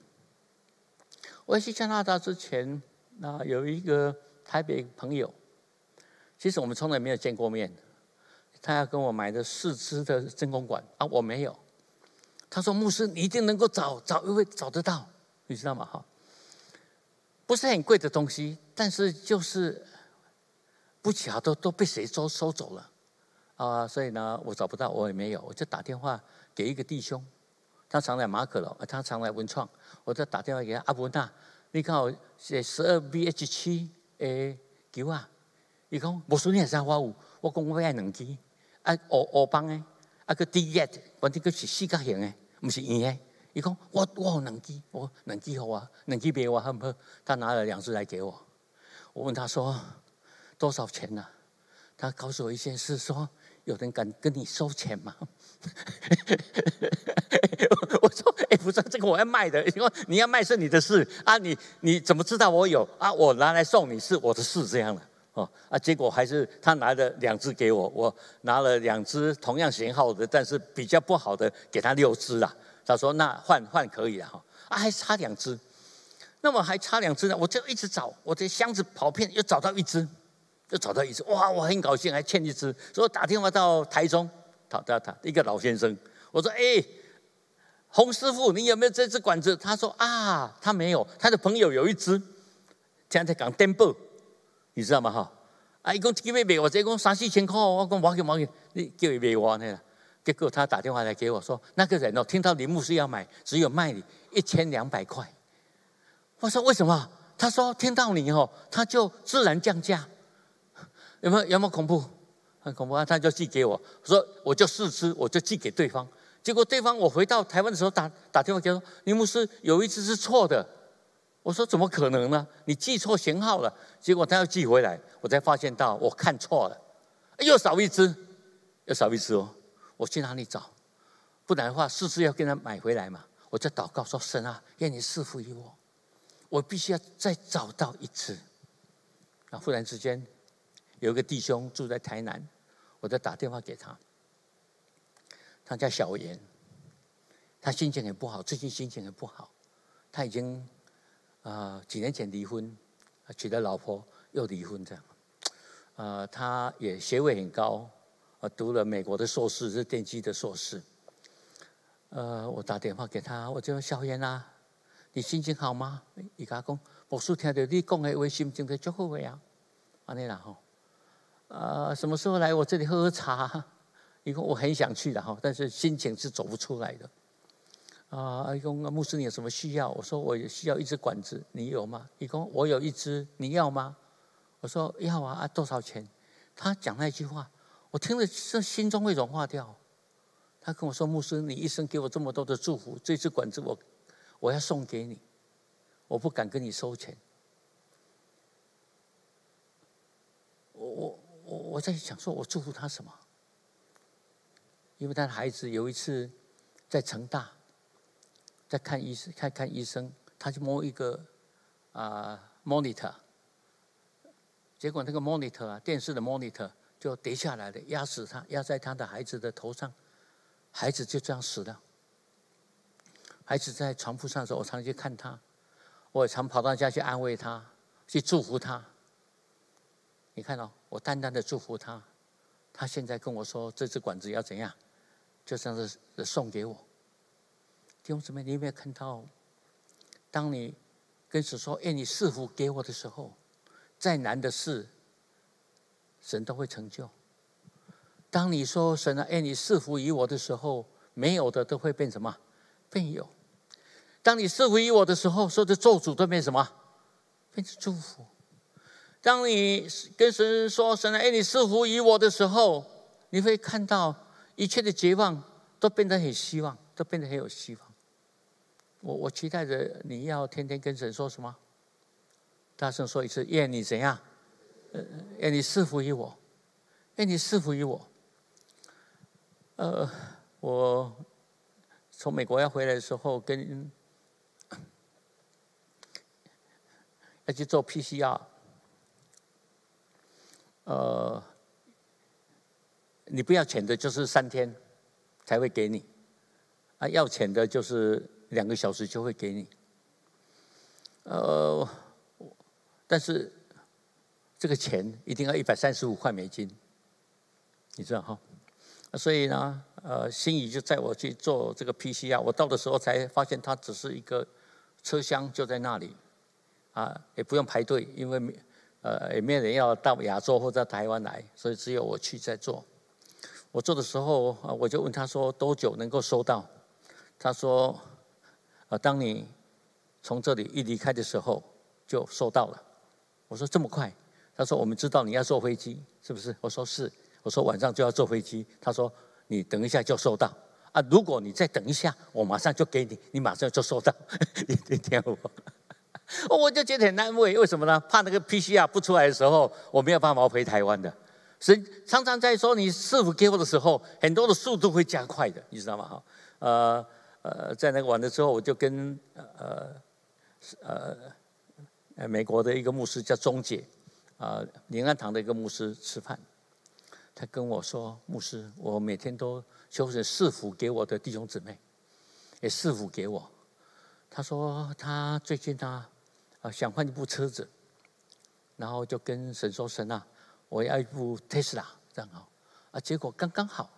我去加拿大之前，那有一个台北朋友。其实我们从来没有见过面，他要跟我买的四支的真空管。啊，我没有。他说：“牧师，你一定能够找找，一位找得到，你知道吗？哈，不是很贵的东西，但是就是不巧都都被谁收收走了。啊，所以呢，我找不到，我也没有，我就打电话给一个弟兄，他常来马可楼，他常来文创，我就打电话给他阿伯纳，你看我写十二 B H 七诶，给我。伊讲无算你系啥我有，我讲我爱两支，啊乌乌帮诶，啊个 D 叶，反正佢是四角形诶，毋是圆诶。伊讲我我有两支，我两支好啊，两支俾我好唔好？他拿了两支来给我，我问他说多少钱呢？他告诉我一件事，说有人敢跟你收钱吗？我说哎，不是这个我要卖的，因为你要卖是你的事啊，你你怎么知道我有啊？我拿来送你是我的事，这样的。哦啊！结果还是他拿了两只给我，我拿了两只同样型号的，但是比较不好的，给他六只啦。他说：“那换换可以了哈。”啊，还差两只，那么还差两只呢？我就一直找，我这箱子跑遍，又找到一只，又找到一只。哇，我很高兴，还欠一只，所以打电话到台中，他他他一个老先生，我说：“哎，洪师傅，你有没有这只管子？”他说：“啊，他没有，他的朋友有一只。”现在讲电报。你知道吗？哈，啊，伊讲叫要卖我，这讲三四千块，我讲冇要冇要，你叫伊卖我呢？结果他打电话来给我说，那个人哦，听到林牧师要买，只有卖你一千两百块。我说为什么？他说听到你哦，他就自然降价。有没有有没有恐怖？很恐怖啊！他就寄给我，说我就试吃，我就寄给对方。结果对方我回到台湾的时候打打电话给我，林牧师有一次是错的。我说怎么可能呢？你记错型号了。结果他要寄回来，我才发现到我看错了，又少一只，又少一只哦。我去哪里找？不然的话，四次要跟他买回来嘛。我在祷告说：“神啊，愿你赐福于我，我必须要再找到一只。”那忽然之间，有一个弟兄住在台南，我在打电话给他，他叫小严，他心情很不好，最近心情很不好，他已经。啊，几年前离婚，娶了老婆又离婚这样，啊，他也学位很高，啊，读了美国的硕士，是电机的硕士。呃，我打电话给他，我就说小燕啊，你心情好吗？伊家讲，牧师听到你讲的话，心情在足好个呀，安尼啦吼。啊，什么时候来我这里喝喝茶？伊讲我很想去的哈，但是心情是走不出来的。啊，一公牧师，你有什么需要？我说我需要一只管子，你有吗？一公我有一只，你要吗？我说要啊，啊多少钱？他讲那句话，我听了这心中会融化掉。他跟我说，牧师，你一生给我这么多的祝福，这只管子我我要送给你，我不敢跟你收钱。我我我我在想，说我祝福他什么？因为他的孩子有一次在成大。在看医生，看看医生，他就摸一个啊 monitor，结果那个 monitor 啊，电视的 monitor 就跌下来了，压死他，压在他的孩子的头上，孩子就这样死了。孩子在床铺上的时候，我常去看他，我常跑到家去安慰他，去祝福他。你看哦，我淡淡的祝福他，他现在跟我说这支管子要怎样，就这样子送给我。弟兄姊妹，你有没有看到？当你跟神说：“哎，你赐福给我的时候，再难的事，神都会成就。”当你说：“神啊，哎，你赐福于我的时候，没有的都会变什么？变有。”当你赐福于我的时候，说的咒诅都变什么？变成祝福。当你跟神说：“神啊，哎，你赐福于我的时候，你会看到一切的绝望都变得很希望，都变得很有希望。”我我期待着你要天天跟神说什么？大声说一次：愿你怎样？呃，愿你赐福于我，愿你赐福于我。呃，我从美国要回来的时候，跟要去做 PCR。呃，你不要钱的，就是三天才会给你；啊，要钱的，就是两个小时就会给你。呃，但是这个钱一定要一百三十五块美金，你知道哈？所以呢，呃，心仪就载我去做这个 PCR。我到的时候才发现，它只是一个车厢就在那里，啊，也不用排队，因为。呃，也没有人要到亚洲或者台湾来，所以只有我去在做。我做的时候啊，我就问他说多久能够收到？他说，啊，当你从这里一离开的时候就收到了。我说这么快？他说我们知道你要坐飞机，是不是？我说是。我说晚上就要坐飞机。他说你等一下就收到。啊，如果你再等一下，我马上就给你，你马上就收到。你你听我。我就觉得很安慰，为什么呢？怕那个 PCR 不出来的时候，我没有办法回台湾的。神常常在说，你师傅给我的时候，很多的速度会加快的，你知道吗？哈，呃呃，在那个完了之后，我就跟呃呃呃美国的一个牧师叫钟姐，啊，临安堂的一个牧师吃饭，他跟我说，牧师，我每天都求神赐福给我的弟兄姊妹，也赐福给我。他说他最近呢。啊，想换一部车子，然后就跟神说：“神啊，我要一部特斯拉，这样好。”啊，结果刚刚好，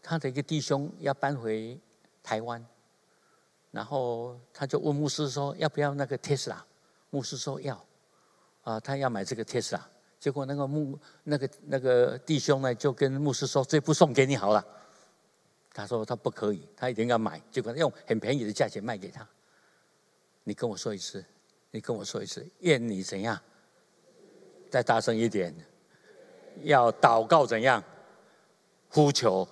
他的一个弟兄要搬回台湾，然后他就问牧师说：“要不要那个特斯拉？”牧师说：“要。”啊，他要买这个特斯拉。结果那个牧那个那个弟兄呢，就跟牧师说：“这不送给你好了。”他说他不可以，他一定要买。结果用很便宜的价钱卖给他。你跟我说一次。你跟我说一次，愿你怎样？再大声一点，要祷告怎样？呼求，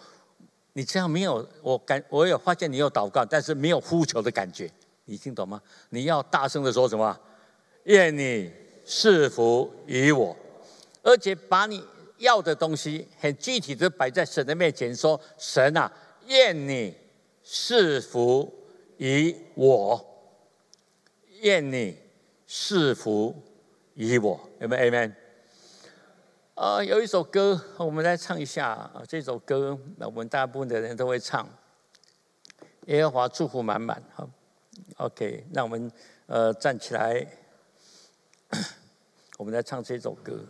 你这样没有我感，我有发现你有祷告，但是没有呼求的感觉，你听懂吗？你要大声的说什么？愿你赐福于我，而且把你要的东西很具体的摆在神的面前，说神啊，愿你赐福于我，愿你。赐福于我，有没有？Amen。啊，有一首歌，我们来唱一下啊。这首歌，那我们大部分的人都会唱。耶和华祝福满满，好，OK。那我们呃站起来，我们来唱这首歌。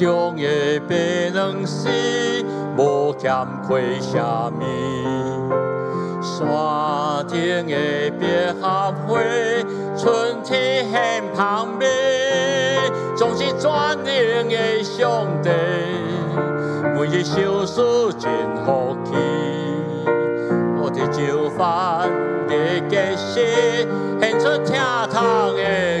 中的白能死，无欠亏啥物。山顶的百合花，春天很旁边，总是全能的上帝，每日小事真福气。我的就饭的结实，献出疼痛的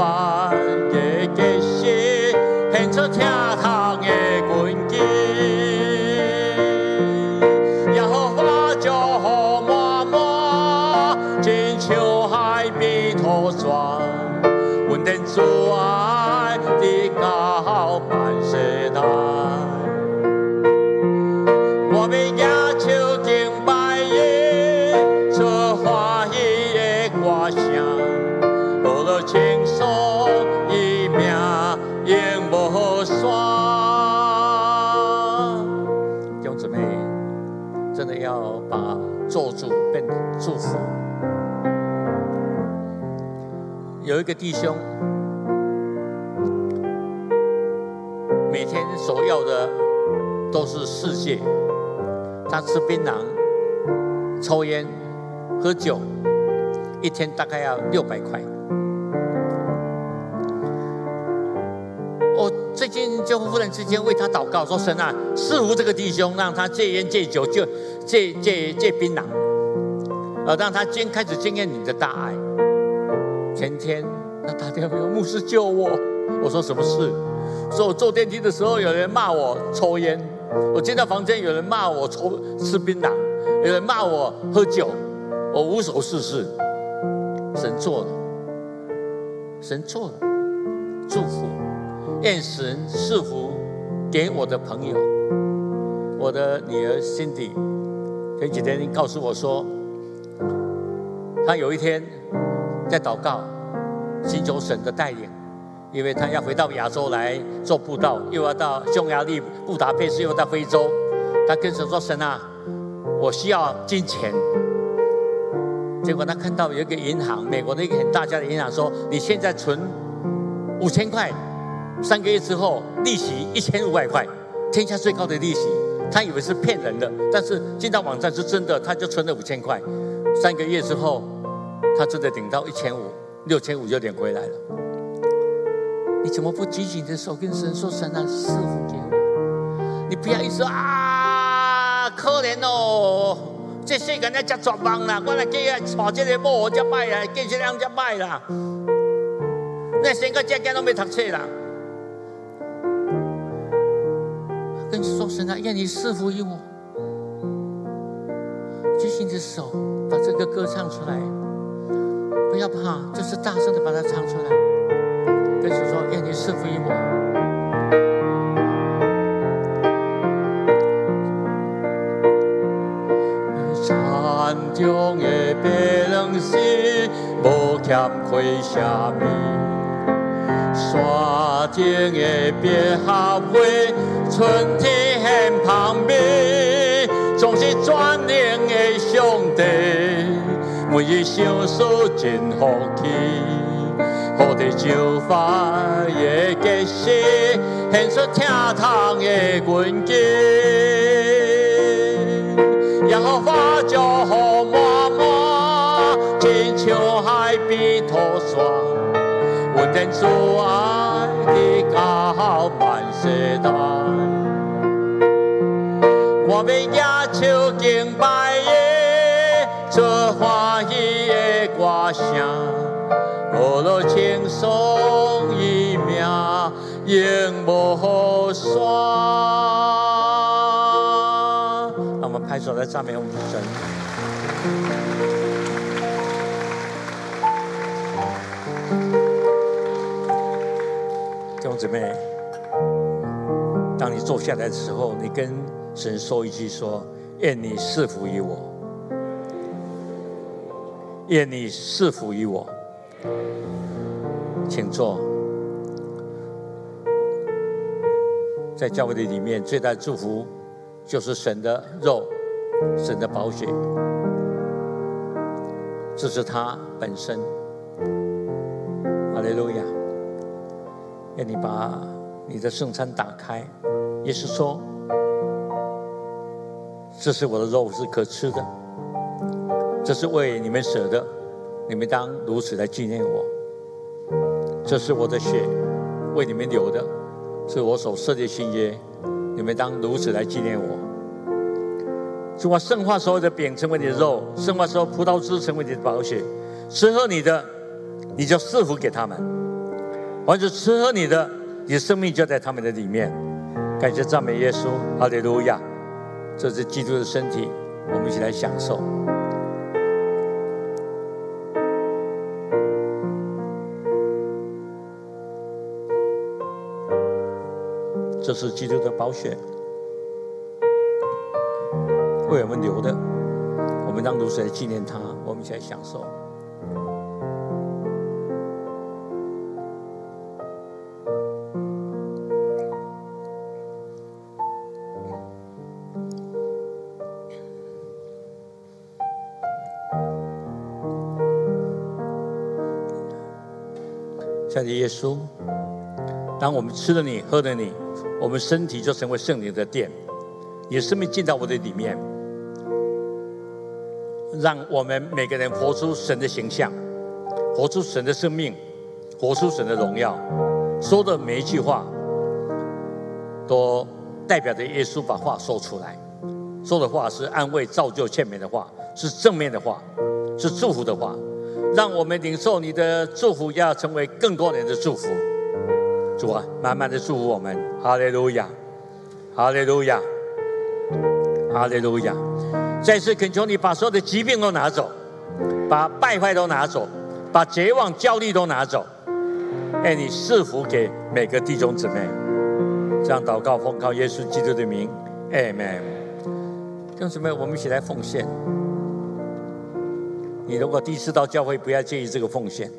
就个弟兄，每天所要的都是世界。他吃槟榔、抽烟、喝酒，一天大概要六百块。我最近就忽然之间为他祷告，说神啊，赐福这个弟兄，让他戒烟戒酒，就戒戒戒槟榔，呃，让他今开始经验你的大爱。前天他打电话给，牧师救我。我说什么事？说我坐电梯的时候有人骂我抽烟，我进到房间有人骂我抽吃槟榔，有人骂我喝酒，我无所事事。神做了，神做了，祝福，愿神赐福给我的朋友，我的女儿 Cindy，前几天告诉我说，她有一天在祷告，寻求神的带领。因为他要回到亚洲来做布道，又要到匈牙利布达佩斯，又到非洲。他跟神说：“神啊，我需要金钱。”结果他看到有一个银行，美国的一个很大家的银行说：“你现在存五千块，三个月之后利息一千五百块，天下最高的利息。”他以为是骗人的，但是进到网站是真的，他就存了五千块。三个月之后，他真的领到一千五，六千五就领回来了。你怎么不举起你的手跟神说：“神啊，赐福给我！”你不要一说啊，可怜哦，这世间咧真绝望啦！我来叫啊，娶这个某才歹啦，嫁这人才歹啦。那生个这囝都没读册啦。跟你说神啊，愿你赐福于我。举起你的手，把这个歌唱出来，不要怕，就是大声的把它唱出来。跟主说：“愿你赐福于我。”山中的白龙是无欠亏啥物，山顶的百合花春天旁边，总是专灵的上帝，每日相思真福气。我的就法也结实，献出听堂的根基，耶和华就好满满，真像海边土沙，稳定主爱的高万世代。我们也唱敬拜轻松一秒，永无衰。让我们拍手来赞美我们的神。弟兄姊妹，当你坐下来的时候，你跟神说一句：说，愿你赐福于我，愿你赐福于我。请坐。在教会的里面，最大的祝福就是神的肉，神的宝血，这是他本身。哈利路亚！愿你把你的圣餐打开，也是说，这是我的肉，是可吃的，这是为你们舍的，你们当如此来纪念我。这是我的血，为你们流的，是我所设的新约，你们当如此来纪念我。主啊，圣化所有的饼成为你的肉，圣化所有葡萄汁成为你的宝血，吃喝你的，你就赐福给他们。凡是吃喝你的，你的生命就在他们的里面。感谢赞美耶稣，哈利路亚！这是基督的身体，我们一起来享受。这是基督的宝血，为我们流的，我们当如此来纪念他，我们一起来享受。亲爱的耶稣，当我们吃了你，喝了你。我们身体就成为圣灵的殿，你的生命进到我的里面，让我们每个人活出神的形象，活出神的生命，活出神的荣耀。说的每一句话，都代表着耶稣把话说出来。说的话是安慰、造就、劝勉的话，是正面的话，是祝福的话。让我们领受你的祝福，要成为更多人的祝福。主啊，慢慢的祝福我们，哈利路亚，哈利路亚，哈利路亚！再次恳求你把所有的疾病都拿走，把败坏都拿走，把绝望、焦虑都拿走。哎，你赐福给每个弟兄姊妹，这样祷告奉靠耶稣基督的名，Amen。弟兄姊妹，我们一起来奉献。你如果第一次到教会，不要介意这个奉献。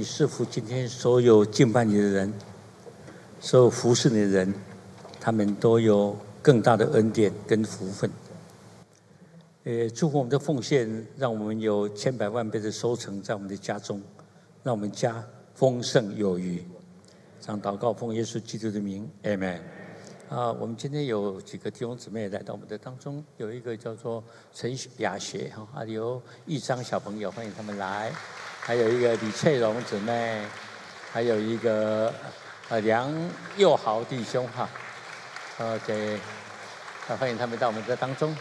你是否今天所有敬拜你的人，所有服侍你的人，他们都有更大的恩典跟福分。也祝福我们的奉献，让我们有千百万倍的收成在我们的家中，让我们家丰盛有余。这样祷告，奉耶稣基督的名，Amen。啊，我们今天有几个弟兄姊妹来到我们的当中，有一个叫做陈雅学哈，还有一张小朋友，欢迎他们来。还有一个李翠荣姊妹，还有一个呃梁佑豪弟兄哈，OK，啊欢迎他们到我们的当中。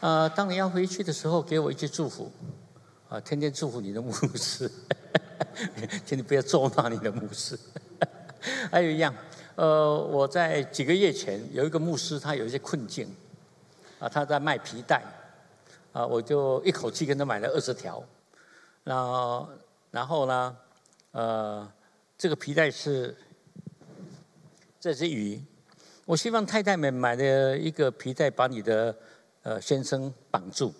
呃，当你要回去的时候，给我一句祝福，啊，天天祝福你的牧师，请你不要咒骂你的牧师。还有一样，呃，我在几个月前有一个牧师，他有一些困境，啊，他在卖皮带，啊，我就一口气跟他买了二十条。然后，然后呢？呃，这个皮带是这只鱼。我希望太太们买的一个皮带，把你的呃先生绑住，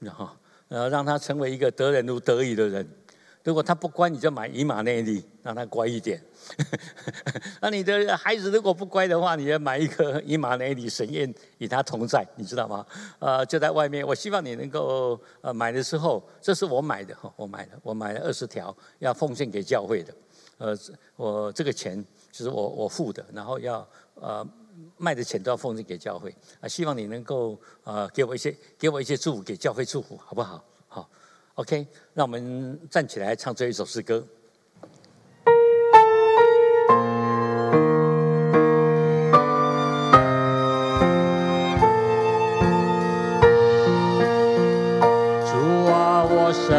然后呃让他成为一个得人如得意的人。如果他不乖，你就买以马内利，让他乖一点。那你的孩子如果不乖的话，你要买一个以马内利神宴与他同在，你知道吗？呃，就在外面。我希望你能够呃买的时候，这是我买的，我买的，我买了二十条，要奉献给教会的。呃，我这个钱就是我我付的，然后要呃卖的钱都要奉献给教会。啊，希望你能够呃给我一些给我一些祝福，给教会祝福，好不好？OK，让我们站起来唱这一首诗歌。主啊，我神，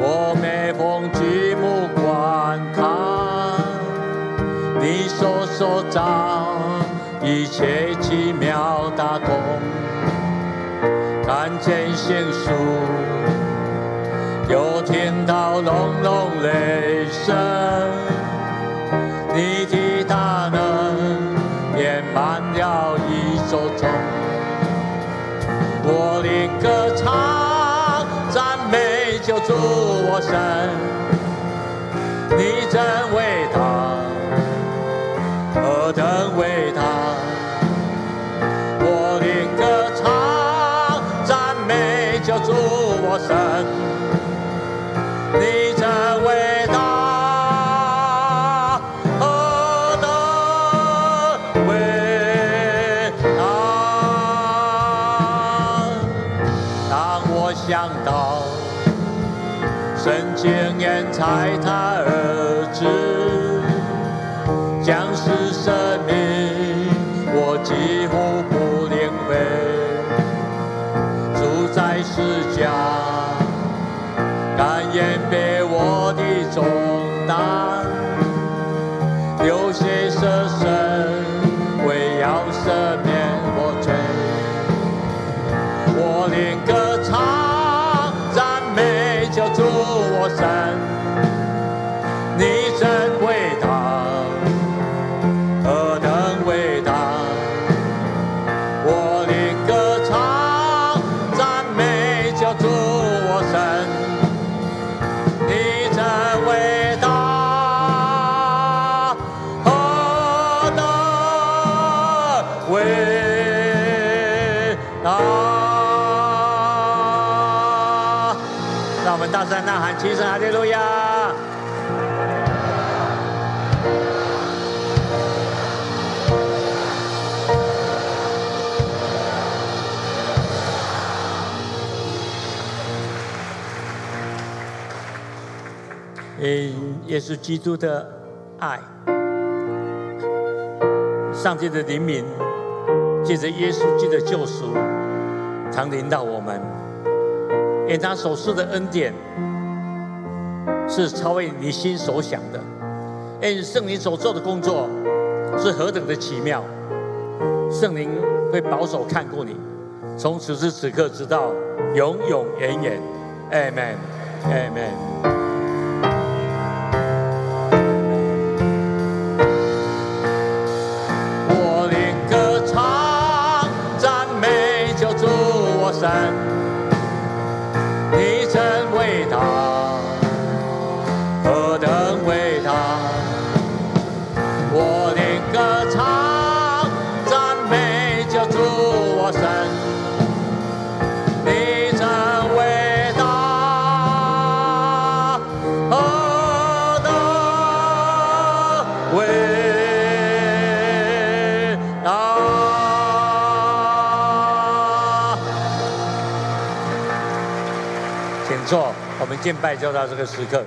我每逢举目观看，你所所造一切奇妙大功。看见星宿，又听到隆隆雷声，你的大能填满了宇宙中。我灵歌唱赞美救主我神，你真伟爱他儿子，将是生命，我几乎不领会。在世家，甘愿背我的重担，流血舍身，稣基督的爱，上帝的怜悯，借着耶稣基督的救赎，常临到我们。因他所赐的恩典，是超越你心所想的。因圣灵所做的工作，是何等的奇妙！圣灵会保守看顾你，从此时此刻直到永永远远。Amen，Amen。敬拜就到这个时刻。